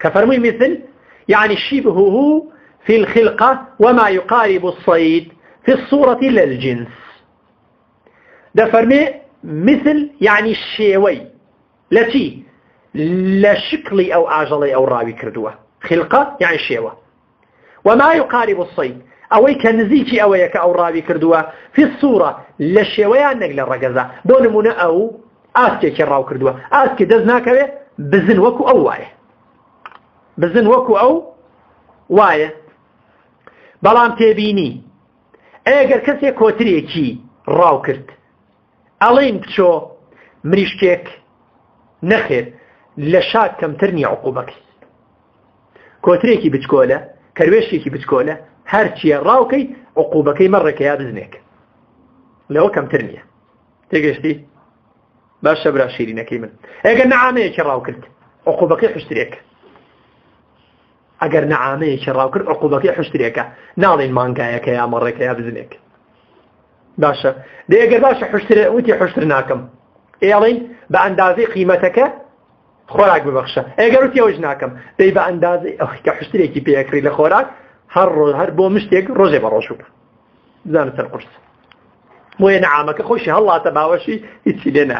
S1: كفرمي مثل يعني شبهه في الخلقة وما يقارب الصيد في الصورة للجنس. ده فرمي مثل يعني الشيوي. التي لا شكلي أو آجلي أو راوي كردوه. خلقة يعني الشيوة وما يقارب الصيد. ئەوەی کە نزیکی ئەوەیە کە ئەو ڕاوی کردووە فی سوورە لە شێوەیان نەک لە ڕگەزا. بۆ نمونە ئەو ئاسکێکی ڕاو کردووە. ئاسکی دەست ناکەوێ بزن وەکو ئەو وایە. بزن وەکو ئەو وایە. بەڵام تێبینی ئەگەر کەسێک کۆترێکی ڕاو کرد ئەڵین بچۆ مریشکێک نەخێر لە شاد کەمتر نیە عقوبەکەی کۆترێکی بچکۆلە کەروێشتێکی بچکۆلە هەرچیە ڕاوکەی عقوبەکەی مەڕێکە یا بزنێک لەوە کەمتر نییە. تێگەشتی؟ باشە برا شیرینەکەی من. ئەگەر نەعامەیەکی ڕاو کرد عقوبەکەی حشتێک ئەگەر نەعامەیەکی ڕاو کرد عقوبەکەی حشتێکە ناڵین مانگایەکە یا مەڕێکە یا بزنێک باشە. دەگەر باشە حشترە وتی حشتر ناکەم. ئێڵین بە ئەندازەی قیمەتەکە خۆراک ببەخشە. ئەگەر وتی ئەوش ناکەم دەی بە ئەندازی ئەوکە حشتێکی پێکری لە خۆراک هەر ڕۆژ هەر بۆ مشتێک ڕۆژێ بە ڕۆژوو. زانە سەر قرس. بۆیە نەعامەکە خۆشی هەڵاتە باوەشی هیچی لێ <laughs>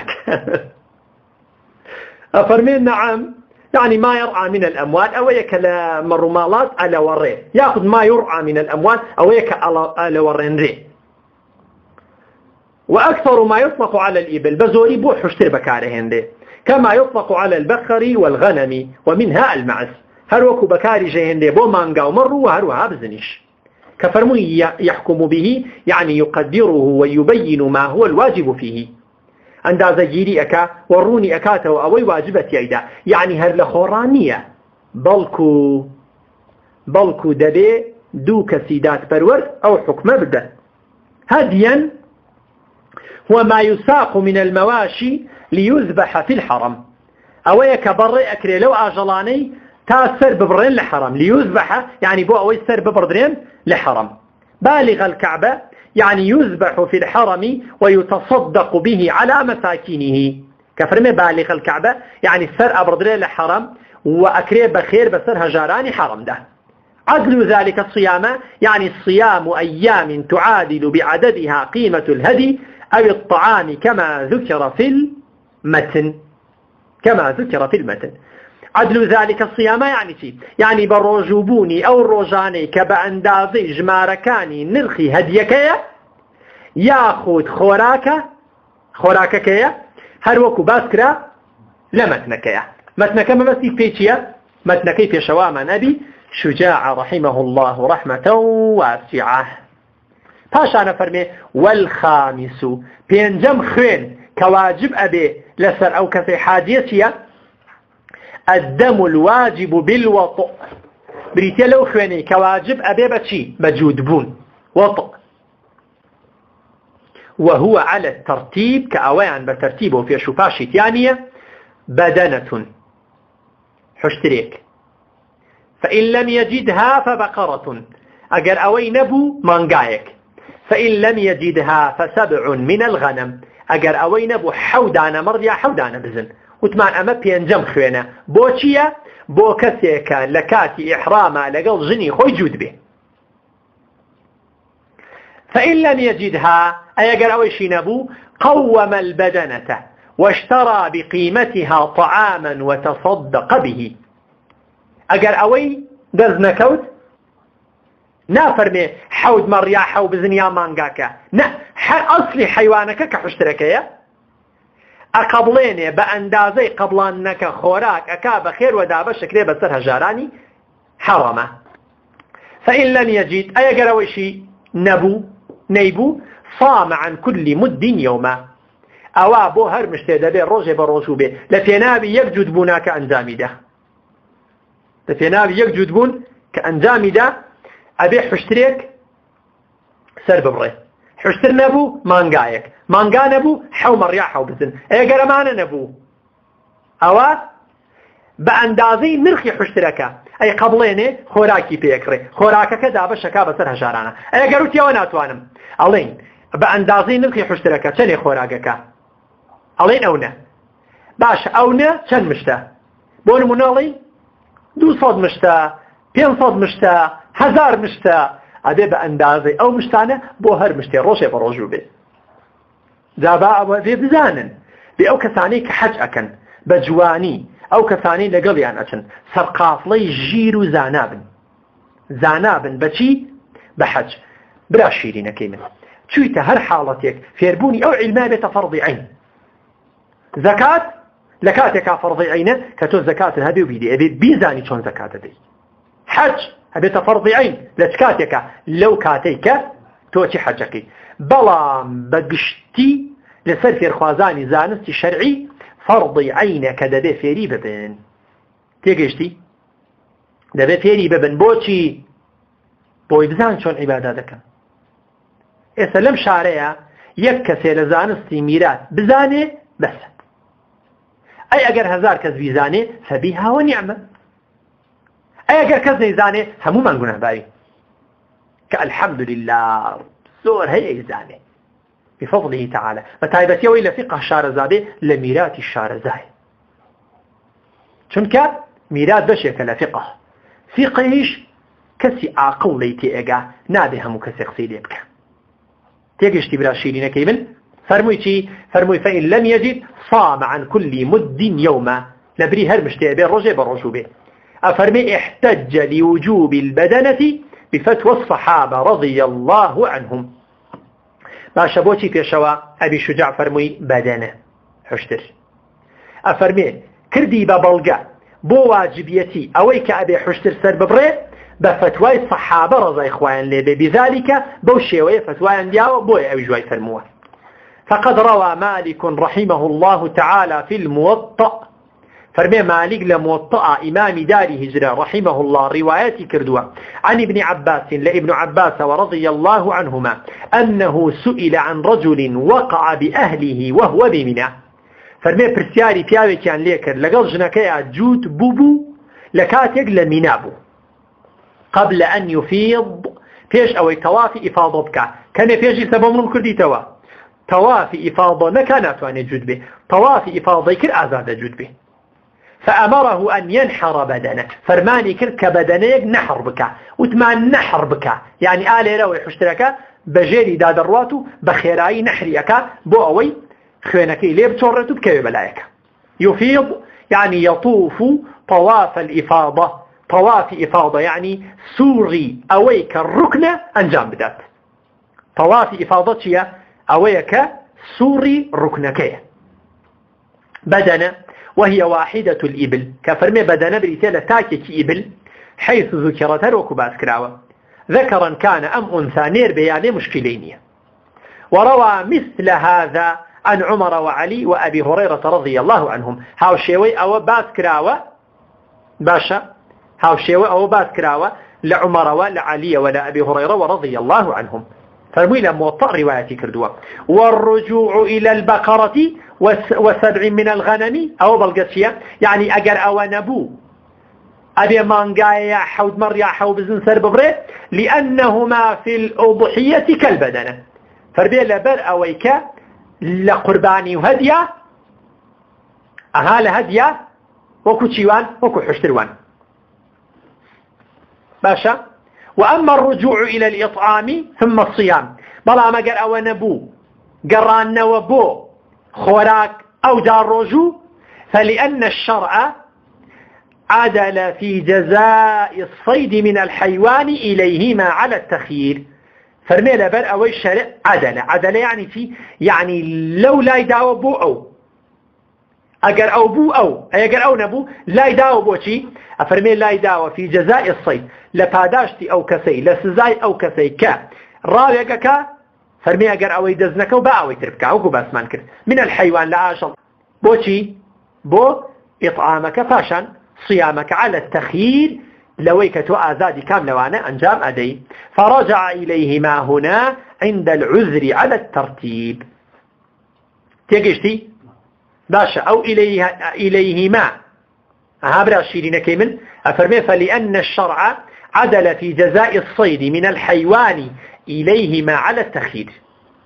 S1: ئەفەرمێن نەعام يعني ما يرعى من الأموال أو يك مرمالات على وري يأخذ ما يرعى من الأموال أو يك على ورين ري وأكثر ما يطلق على الإبل بزوري بوح اشتر بكارهن كما يطلق على البقر والغنم ومنها المعز. هل وكو بكاري جهن دي بو مانغا ومرو وهرو هابزنش كفرمي يحكم به يعني يقدره ويبين ما هو الواجب فيه ئەندازەگیری ئەکا وەڕوونی ئەکاتەوە ئەوەی واجبەتی ئەیدا. یعنی هەر لە خۆڕان نییە. بەڵکو بەڵکو دەبێ دوو کەسی دادپەروەر ئەو حکمە هەدیەن هو ما يساق من المواشي ليذبح في الحرم. أو كبر أكري لو أجلاني تا سر ببرين لحرم. ليذبح يعني بو أوي سر ببردرين لحرم. بالغ الكعبة يعني يذبح في الحرم ويتصدق به على مساكينه. كفرمي بالغ الكعبة يعني سر أبردرين لحرم وأكري بخير بسر هجاراني حرم ده. عدل ذلك الصيام يعني الصيام أيام تعادل بعددها قيمة الهدي أو الطعام كما ذكر في المتن. كما ذكر في المتن. عدل ذلك الصيام يعني شيء يعني بروجوبوني أو الروجاني كبأندازي جماركاني نرخي هديكيا ياخذ خوراك خوراككيا هر وكو باسكرا؟ لمتنكيا متنك ما بس بيتيا متنكي في شوام نبي؟ شجاع رحمه الله رحمة واسعة. پاشانە فەرمێ والخامس پێنجەم خوێن کە واجب ئەبێ لەسەر ئەو الدم الواجب بالوطء. بریتە لەو خوێنەی کە واجب ئەبێ بەچی بەجود بوون وطء. وهو على الترتيب كأوان بترتيب وفي شفاشي تانية بدنة. حشتريك فإن لم يجدها فبقرة. أجر أوي نبو مانجايك فإن لم يجدها فسبع من الغنم. أجر أوي نبو حودانا مرضيا حودانا بزن. وتمان أما بينجم خوينا. بوشيا بو كسيكا لكاتي إحراما لقل جني خوي جود به فإن لم يجدها أيقر أوي شينبو قوم البدنة واشترى بقيمتها طعاما وتصدق به. أجر أوي؟ دزنكوت نافەرمێ حەود مەڕیا حەو بزنیا مانگاکە نە ئەسلی حیوانەکە کە حشتەکەیە ئەقبڵێنێ بە ئەندازەی قبڵانەکە خۆراک ئەکا بە خێروەدابە شکرێ بەسەر هەژارانی حەڕەمە فإن لم يجد أيقرويشي نبو نيبو صام عن كل مد يوما. ئەوا بۆ هەر مشتێ دەبێ ڕۆژێ بە ڕۆژوو بێ. لە پێناوی یەک جوود بووناکە ئەنجامیدا. لە پێناوی یەک جوود بوون کە ئەنجامیدا ئەبێ حشترێک سەر ببڕێ. حشتر نەبوو مانگایەک. مانگا نەبوو حەو مەڕیا حەو بزن. ئەگەرەمانە نەبوو. ئەوە بە ئەندازەی نرخی حشتەکە ئەی قبڵێنێ خۆراکی پێکڕێ. خۆراکەکە دابەشەکە بەسەر هەژارانە. ئەگەر وتیەوە ناتوانم. ئەڵێن بە ئەندازەی نرخی حشتەکە چەندێ خۆراگەکە ئەڵێن ئەو نە. باش ئەو نە چەند مشتە؟ بۆ نمونەڵی دوو مشتە پێ مشتە هزار مشتە ئەبێ بە ئەندازەی ئەو مشتانە بۆ هەر مشتێ ڕۆژێ بە ڕۆژوو بێ. جابا ئەوە بێ بزانن. بێ ئەو کەسانەی کە حەج ئەکەن بە جوانی ئەو کەسانەی لەگەڵیان ئەچن. سەرقافڵەی ژیر و زانابن زانابن بەچی بە حەج. برا شیرینەکەی من. چوویتە هەر حاڵەتێک فێربوونی ئەو عیلما بێتە فەڕضی عین. زەکات لە کاتێکا فەڕضی عینە کە تۆ زەکاتن هەبێ و بیدێ. ئەبێت بیزانی چۆن زەکات دەدەیت حەج عین لە چ کاتێکە لەو کاتێککە تۆچی حەجەکەی بەڵام بەگشتی لەسەر فێرخوازانی زانستی شەرعی فەرضی عینە کە دەبێ فێری ببن. تێگەشتی دەبێ فێری ببن. بۆچی بۆی بزان چۆن عیبادا دەکەن ئێستا لەم شارەیە یەک کەسێ لە زانستی میرات بزانێ هزار کەس بیزانێ فەبی هاوە نیعمە ئەگەر کەس نەیزانێ هەمومان گونەهباری کە الحمد لله زۆر هەیە ئیزانێ بفضله تعالى. بەتایبەتیەوەی لە فقه شارەزادێ لە میراتی شارەزای چونکە میرات بەشێکە لە فقه. فقهیش کەسی عاقڵ لی تێئگا نابێ هەموو کەسێ قسەی لێ بکە. تێگەشتی برا شیرینەکەی من فرمووی چی؟ فرمووی فإن لم يجد صام عن كل مد يوما. لبري ڕۆژێ بە ڕۆژوو بێ. أفرمي احتج لوجوب البدنة بفتوى الصحابة رضي الله عنهم. باشە بۆچی پێشەوە ئەبی شجاع فەرمووی بەدەنە؟ هشتر ئەفەرمێ کردی بە بەڵگە. بۆ واجبیەتی ئەوەی کە ئەبێ حشتر ببڕێ بە فتوای سەحابە ڕزای خوایان لێبێ بذلك شێوەیە فتوایان دیاوە بۆی ئەوی جوای فەرمووە فقد روى مالك رحمه الله تعالى في الموطأ فرمي مالك لموطأ إمام دار هجرة رحمه الله رواياتي كردوا عن ابن عباس لابن عباس ورضي الله عنهما أنه سئل عن رجل وقع بأهله وهو بمنى. فرمي برسياري بياوي كان ليكر لقل جنكيا جوت بوبو لكاتيق لمنابو قبل أن يفيض فيش أو توافي إفاضة بك كان فيش سبب من كردي توا. توافي إفاضة وأن يجود به. توافي إفاضة كر أزاد جود به. فأمره أن ينحر بدنه فرماني كر كبدنيك نحر بك. وتمان نحر بك. يعني آلي روي حشترك بجيري الرواتو بخيراي نحريك. بو أوي خوينكي ليه بتورتو بكوي بلايك. يفيض يعني يطوف طواف الإفاضة. طواف إفاضة يعني سوري أويك الركنة أنجام بدأت. طواف إفاضة أويك سوري ركنكيه بدنه وهي واحدة الإبل. كفرمي بدنا بريتيلا تاكيك إبل. حيث ذكرت وكباس كراوة. ذكرا كان أم أنثى نير بياني مشكلين وروى مثل هذا عن عمر وعلي وأبي هريرة رضي الله عنهم. هاو شيوي أو باس كراوة. باشا. هاو شيوي أو باس كراوة. لعمر ولا علي ولا أبي هريرة ورضي الله عنهم. فرمي لما موطأ روايتي كردوا والرجوع إلى البقرة وسبع من الغنم أو بلقسية يعني أجر أو نبو أبي مانقايا حود مريا حود بزن سر ببري لأنهما في الأضحية كالبدنة. فربي لبر أويك لقرباني وهدية أها لهدية وكو تشيوان وكو حشتروان. باشا؟ وأما الرجوع إلى الإطعام ثم الصيام. بلا ما قال أو نبو قران وبو خوراك أو دار رجو فلأن الشرع عدل في جزاء الصيد من الحيوان إليهما على التخيير. فرمي لبر أو الشرع عدل. عدل يعني في يعني لو لا يداوى بو أو. أجر أو بو أو. أجر أو نبو لا يداوى بو شي. أفرمي لا يداوى في جزاء الصيد. لپاداشتی ئەو کەسەی لە سزای ئەو کەسەی کە ڕاوێگەکە فەرمی ئەگەر ئەوەی دەستنەکە و با ئەوەی تر بکە وەکو باسمان کرد. من الحیوان لە ئاشڵ بۆچی بۆ ئیطعامەکە پاشان صيامك على التخيير تو آزادي كام لوانا أنجام أدي فرجع إليهما هنا عند العذر على الترتيب. تيجيشتي باشا أو إليه إليهما. هابرا شيرين كيمن أفرمي فلأن الشرع عدل في جزاء الصيد من الحيوان إليهما على التخيير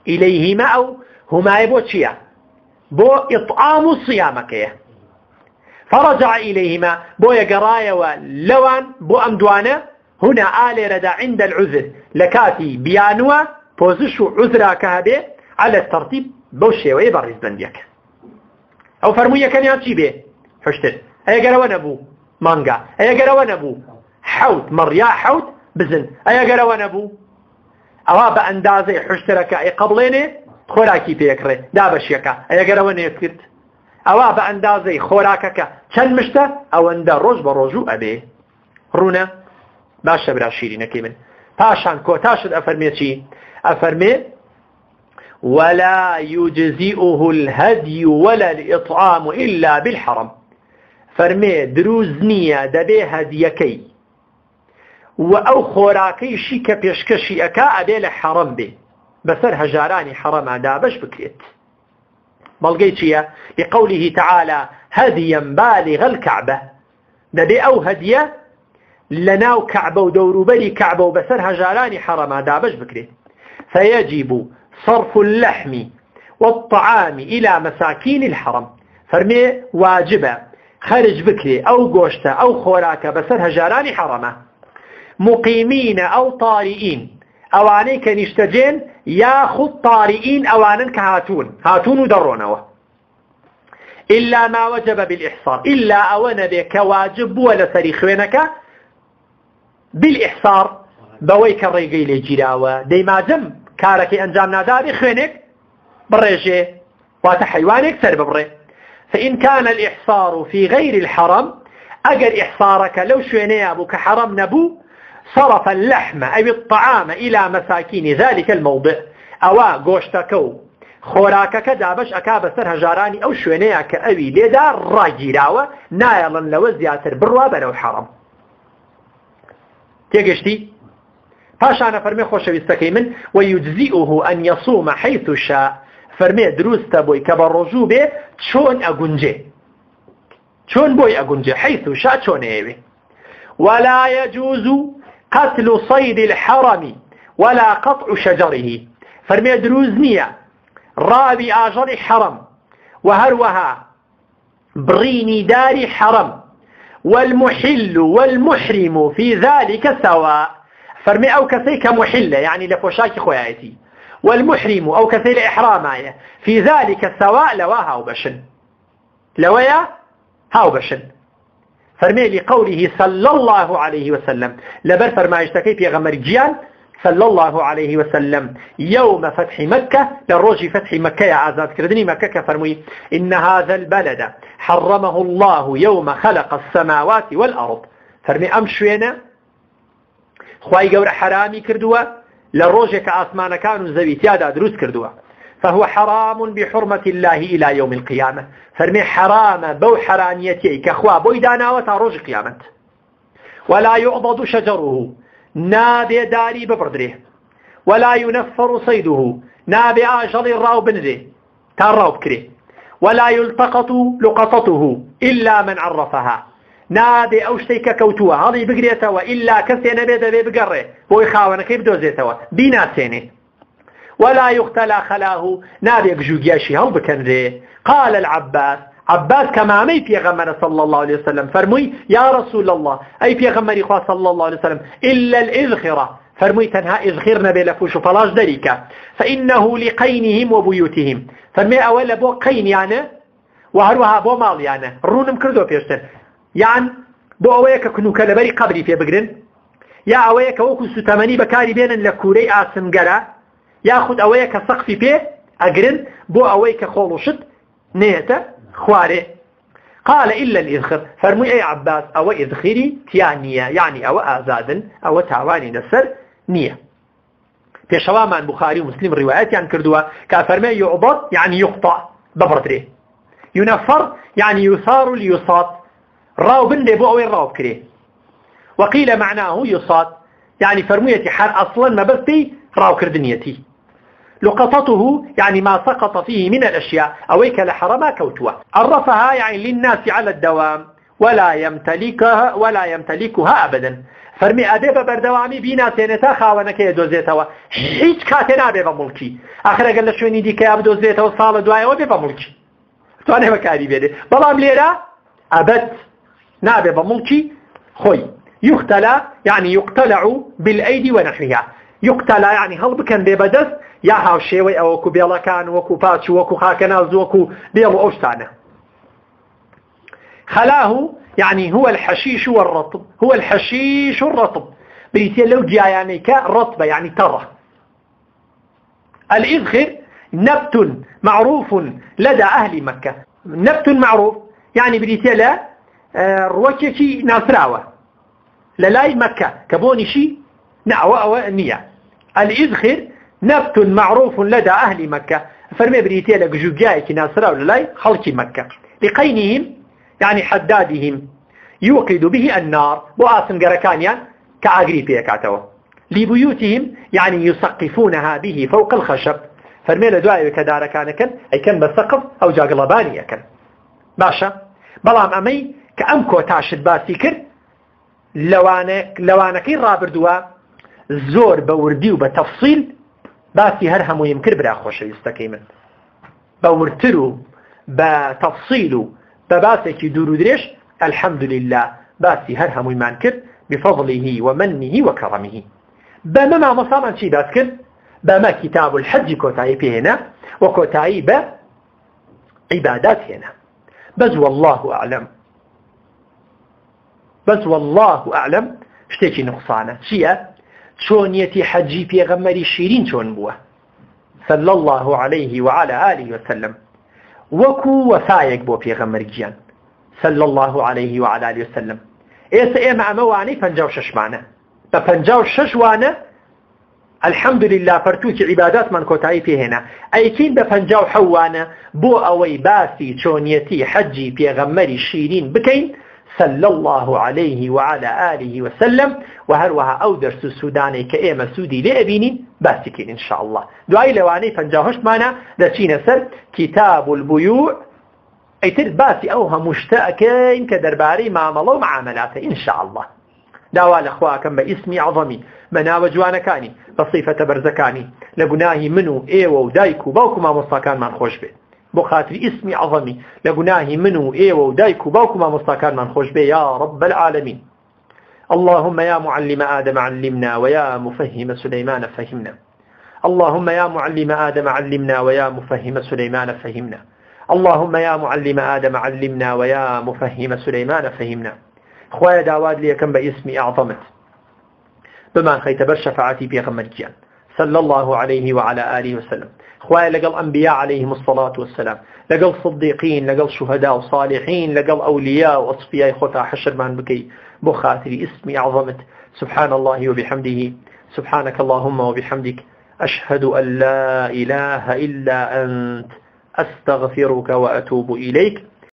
S1: إليهما أو هما يبو تشيا؟ بو إطعام صيامك فرجع إليهما بو يقرايا ولوان بو أمدوانا. هنا آل ردا عند العذر. لكاتي بيانوا بوزشو عذراك هذا على الترتيب بوشي ويبرز بنديك. أو فرموية كان ياتي به. حشتر. أي قروا نبو؟ مانجا. أي قروا نبو؟ حوت. مڕیا حوت بزن. ئەیە گەرەوە نەبوو ئەوە بە ئەندازەی حشتەکە ئەی قبڵێنێ خۆراکی پێکڕێ دا بەشیەکە ئەیە گەرەوە نێکرد ئەوە بە ئەندازەی خۆراکەکە چەند مشتە ئەوەندە ڕۆژ بە ڕۆژوو ئەبێ ڕوونە باشە برا شیرینەکەی من. پاشان کۆتاشت ئەفەرمێکی ئەفەرمێ ولا يجزئه الهدي ولا الإطعام إلا بالحرم. فرمي دروز نية دبي هديكي. و ئەو خۆراکەیشی کە پێشکەشی ئەکا ئەبێ لە حەڕم بێ بەسەر هەژارانی حەڕەمادا بەش بکرێت بەڵگەی لقوله تعالى هديا بالغ الكعبة. دەبێ ئەو هەدیە لە ناو کعبە و دەوروبەری کعبە و بەسەر هەژارانی حەڕەمادا فيجب صرف اللحم والطعام إلى مساكين الحرم. فرمي واجبة خرج بكري أو قوشته أو خوراك بسر هجاراني حرمه مقيمين أو طارئين. أواني كنشتجين ياخذ طارئين أوانا كهاتون هاتون. ودرونوا إلا ما وجب بالإحصار. إلا أوانا بك واجب ولا سريخوينك بالإحصار. بويك الرقي لجراوة ديما جم. كارك أنجام ناداري خوينك. بريجي. واتحيوانك سرب بري فإن كان الإحصار في غير الحرم أجر إحصارك لو شويني أبو كحرم نبو صرف اللحم أي الطعام إلى مساكين. ذلك الموضع. أوا قوشتكو خۆراکەکە دابش ئەکا بەسەر هەژارانی ئەو شوێنەیە کە ئەوی لێدا ڕاگیراوە نایەڵن لەوە زیاتر بڕوا بەرەو حەڵم تێگەشتی پاشانە فەرمێ خۆشەویستەکەی من. ويجزئه أن يصوم حيث شاء. فەرمێ دروستە بۆی کە بە ڕۆژوو بێ چۆن ئەگونجێ چۆن حيث شاء چۆن ئێوێ ولا يجوز قتل صيد الحرم ولا قطع شجره. فەرمێ دروست نییە ڕاوی ئاژەڵی حەرم و هەروەها برینی داری حەرم والمحل والمحرم في ذلك سواء. فرمي أو كسي كمحلة يعني لفوشاك خوياتي والمحرم أو كسي لإحرام في ذلك سواء لواها هاو بشن لويا هاو بشن. فرمي لقوله صلى الله عليه وسلم. لبر فرمايشتكي في غمر جيان صلى الله عليه وسلم. يوم فتح مكة للروج فتح مكة يا عزاد كردني مكة كفرمي إن هذا البلد حرمه الله يوم خلق السماوات والأرض. فەرمێ ئەم شوێنە کردووە لە ڕۆژێک کە ئاسمانەکان و زەوی تیادا دروست کردووە فهو حرام بحرمة الله إلى يوم القيامة. فەرمێ حەرامە بەو حەرامێتییەی کە خوا بۆی داناوە ڕۆژی قیامەت ولا يعضد شجره. نابێ داری ببڕدرێ. ولا ينفر صيده. نابي آجل الراو بنده تاراو بكره. ولا يلتقط لقطته إلا من عرفها. نابێ ئەو شتێککە کەوتووە هەڵی بگرێتەوە ئللا کەسێ نەبێ دەبێ بگەڕێ بۆی خاوەنەکەی بدۆزێتەوە بیناسێنێ ولا يختلى خلاه. نابێ گژوگیاشی هەڵ بکەنرێ قال العباس عباس كمامي في غمر صلى الله عليه وسلم فرمي يا رسول الله. أي في غمر صلى الله عليه وسلم إلا الإذخرة. فرمي تنها إذخر نبي لفوش فلاش ذلك فإنه لقينهم وبيوتهم. فرمي أولا بو قين يعني وهروها بو مال يعني. رونم كردو بيشتر کە کنوکە لەبەری قبری پێ بگرن یا ئەوەیە کە وەکو سوتەمەنی بەکاری بێنن لە کوورەی ئاسمگەرە یاخود ئەوەیە کە سەقفی بۆ ئەوەی کە خۆڵوشت نێتە خوارێ. قال إلا الإذخر. فرمي أي عباس أو إذخري تيانية يعني أو آزادن أو تاواني نسر نية في شوامان بخاري ومسلم روايات يعني كردوا كافرمي يعبط يعني يقطع ببرتري ينفر يعني يثار ليصاد راو بندێ بۆ ئەوەی ڕاو بکرێ. وقيل معناه يصاد يعني فرميتي حال أصلا مبستي راو كردنيتي لقطته يعني ما سقط فيه من الأشياء أويك لحرما كوتوا. عرفها يعني للناس على الدوام ولا يمتلكها ولا يمتلكها أبدا. فرمي أبي ببردوامي بينا سينتا خاونك يدوزيتوا هيج كاتنا أبي بملكي آخر قال لشوني دي كياب دوزيتوا؟ صالة دوايا وبي بملكي تواني بكاري بيدي. بلام ليرا؟ أبد. نابێ بە مڵکی خۆی يختلى يعني يقتلع بالأيدي ونحوها. يقتلى يعني هەڵ بکەن بێ بەدەست یا هاو شێوەی ئەوەکو بێڵەکان وەکو پاچ وەکو خاکەناز وەکو بێڵ ئەوشتانە خلاه يعني هو الحشيش والرطب هو الحشيش والرطب. بريتين لو جايانيك رطبة يعني ترى. الإذخر نبت معروف لدى أهل مكة. نبت معروف يعني ڕوەکێکی ناسراوە لە لای مەکە کە بۆ نیشی نعوە ئەوە نییە الإذخر نبت معروف لدى أهل مكة. فرمي بريتيا لقجوجايك ناسراو للاي خلق مكة. لقينهم يعني حدادهم يوقد به النار. بؤاسم قركانيا كعقري بيكاتوا لبيوتهم يعني يسقفونها به فوق الخشب. فرمي لدواء كدار كان أي كان بسقف أو جاقلباني كان باشا بلام أمي کە ئەم کۆتاشت باسی کرد لەوانەکەی ڕابردووە زۆر بە وردی و بە تەفسیل باسی هەر هەموویم کرد برا خۆشەویستەکەی من. بە ورتر و بە تەفسیل و بە باسێکی دوور و درێژ الحمد لله باسی هەر هەموویمان کرد بفضله ومنه وكرمه بما ما مصامان چی باس کرد؟ بەمە كتاب الحج کۆتایی پێ هێنا وکۆتایی بە عبادات هێنا بەس والله أعلم بەس والله ئەعلم شتێکی نقصانە. چییە؟ چۆنیەتی حەجی پێغەمەری شیرین چۆن بووە؟ صلى الله عليه وعلى آله وسلم. وەکو وەسایەک بۆ پێغەمەر گیان صلى الله عليه وعلى آله وسلم. ئێستا ئێمە ئەمە وانەی پ ششمانە بە پ شش وانە الحمد لله فەرتووکی عیباداتمان کۆتایی پێهێنا. ئەیکین بە پەنج و حەوانە بۆ ئەوەی باسی چۆنیەتی حەجی پێغەممەری شیرین بکەین صلى الله عليه وعلى آله وسلم. وهروها أو درس السوداني كإيما سودي لأبيني باسكين إن شاء الله. دعاي لواني فنجاهش معنا دچين سر كتاب البيوع. ئەو هەموو شتەکەین کە دەربارەی مامەڵە و معاملاتە ئینشاء الله. داوا لە خواکەم بە ئیسمی عظەمی بە ناوە جوانەکانی بە صیفەتە بەرزەکانی لە گوناهی من و ئێوە و دایک و بۆ خاطری ئیسمی عظەمی لە گوناهی من و ئێوە و دایک و یا رب العالمین. اللهم يا معلم آدم علمنا ويا مفهم سليمان فهمنا. اللهم يا معلم آدم علمنا ويا مفهم سليمان فهمنا. اللهم يا معلم آدم علمنا ويا مفهم سليمان فهمنا. خوايا داواد لي كم باسمي أعظمت. بما خيت بر شفاعتي بيغمرجيان صلى الله عليه وعلى آله وسلم. خوايا لقل أنبياء عليهم الصلاة والسلام لقل صديقين لقل شهداء وصالحين لقل أولياء وأصفياء خطا حشر من بكي. بخاطري اسمي أعظمت سبحان الله وبحمده. سبحانك اللهم وبحمدك. أشهد أن لا إله إلا أنت. أستغفرك وأتوب إليك.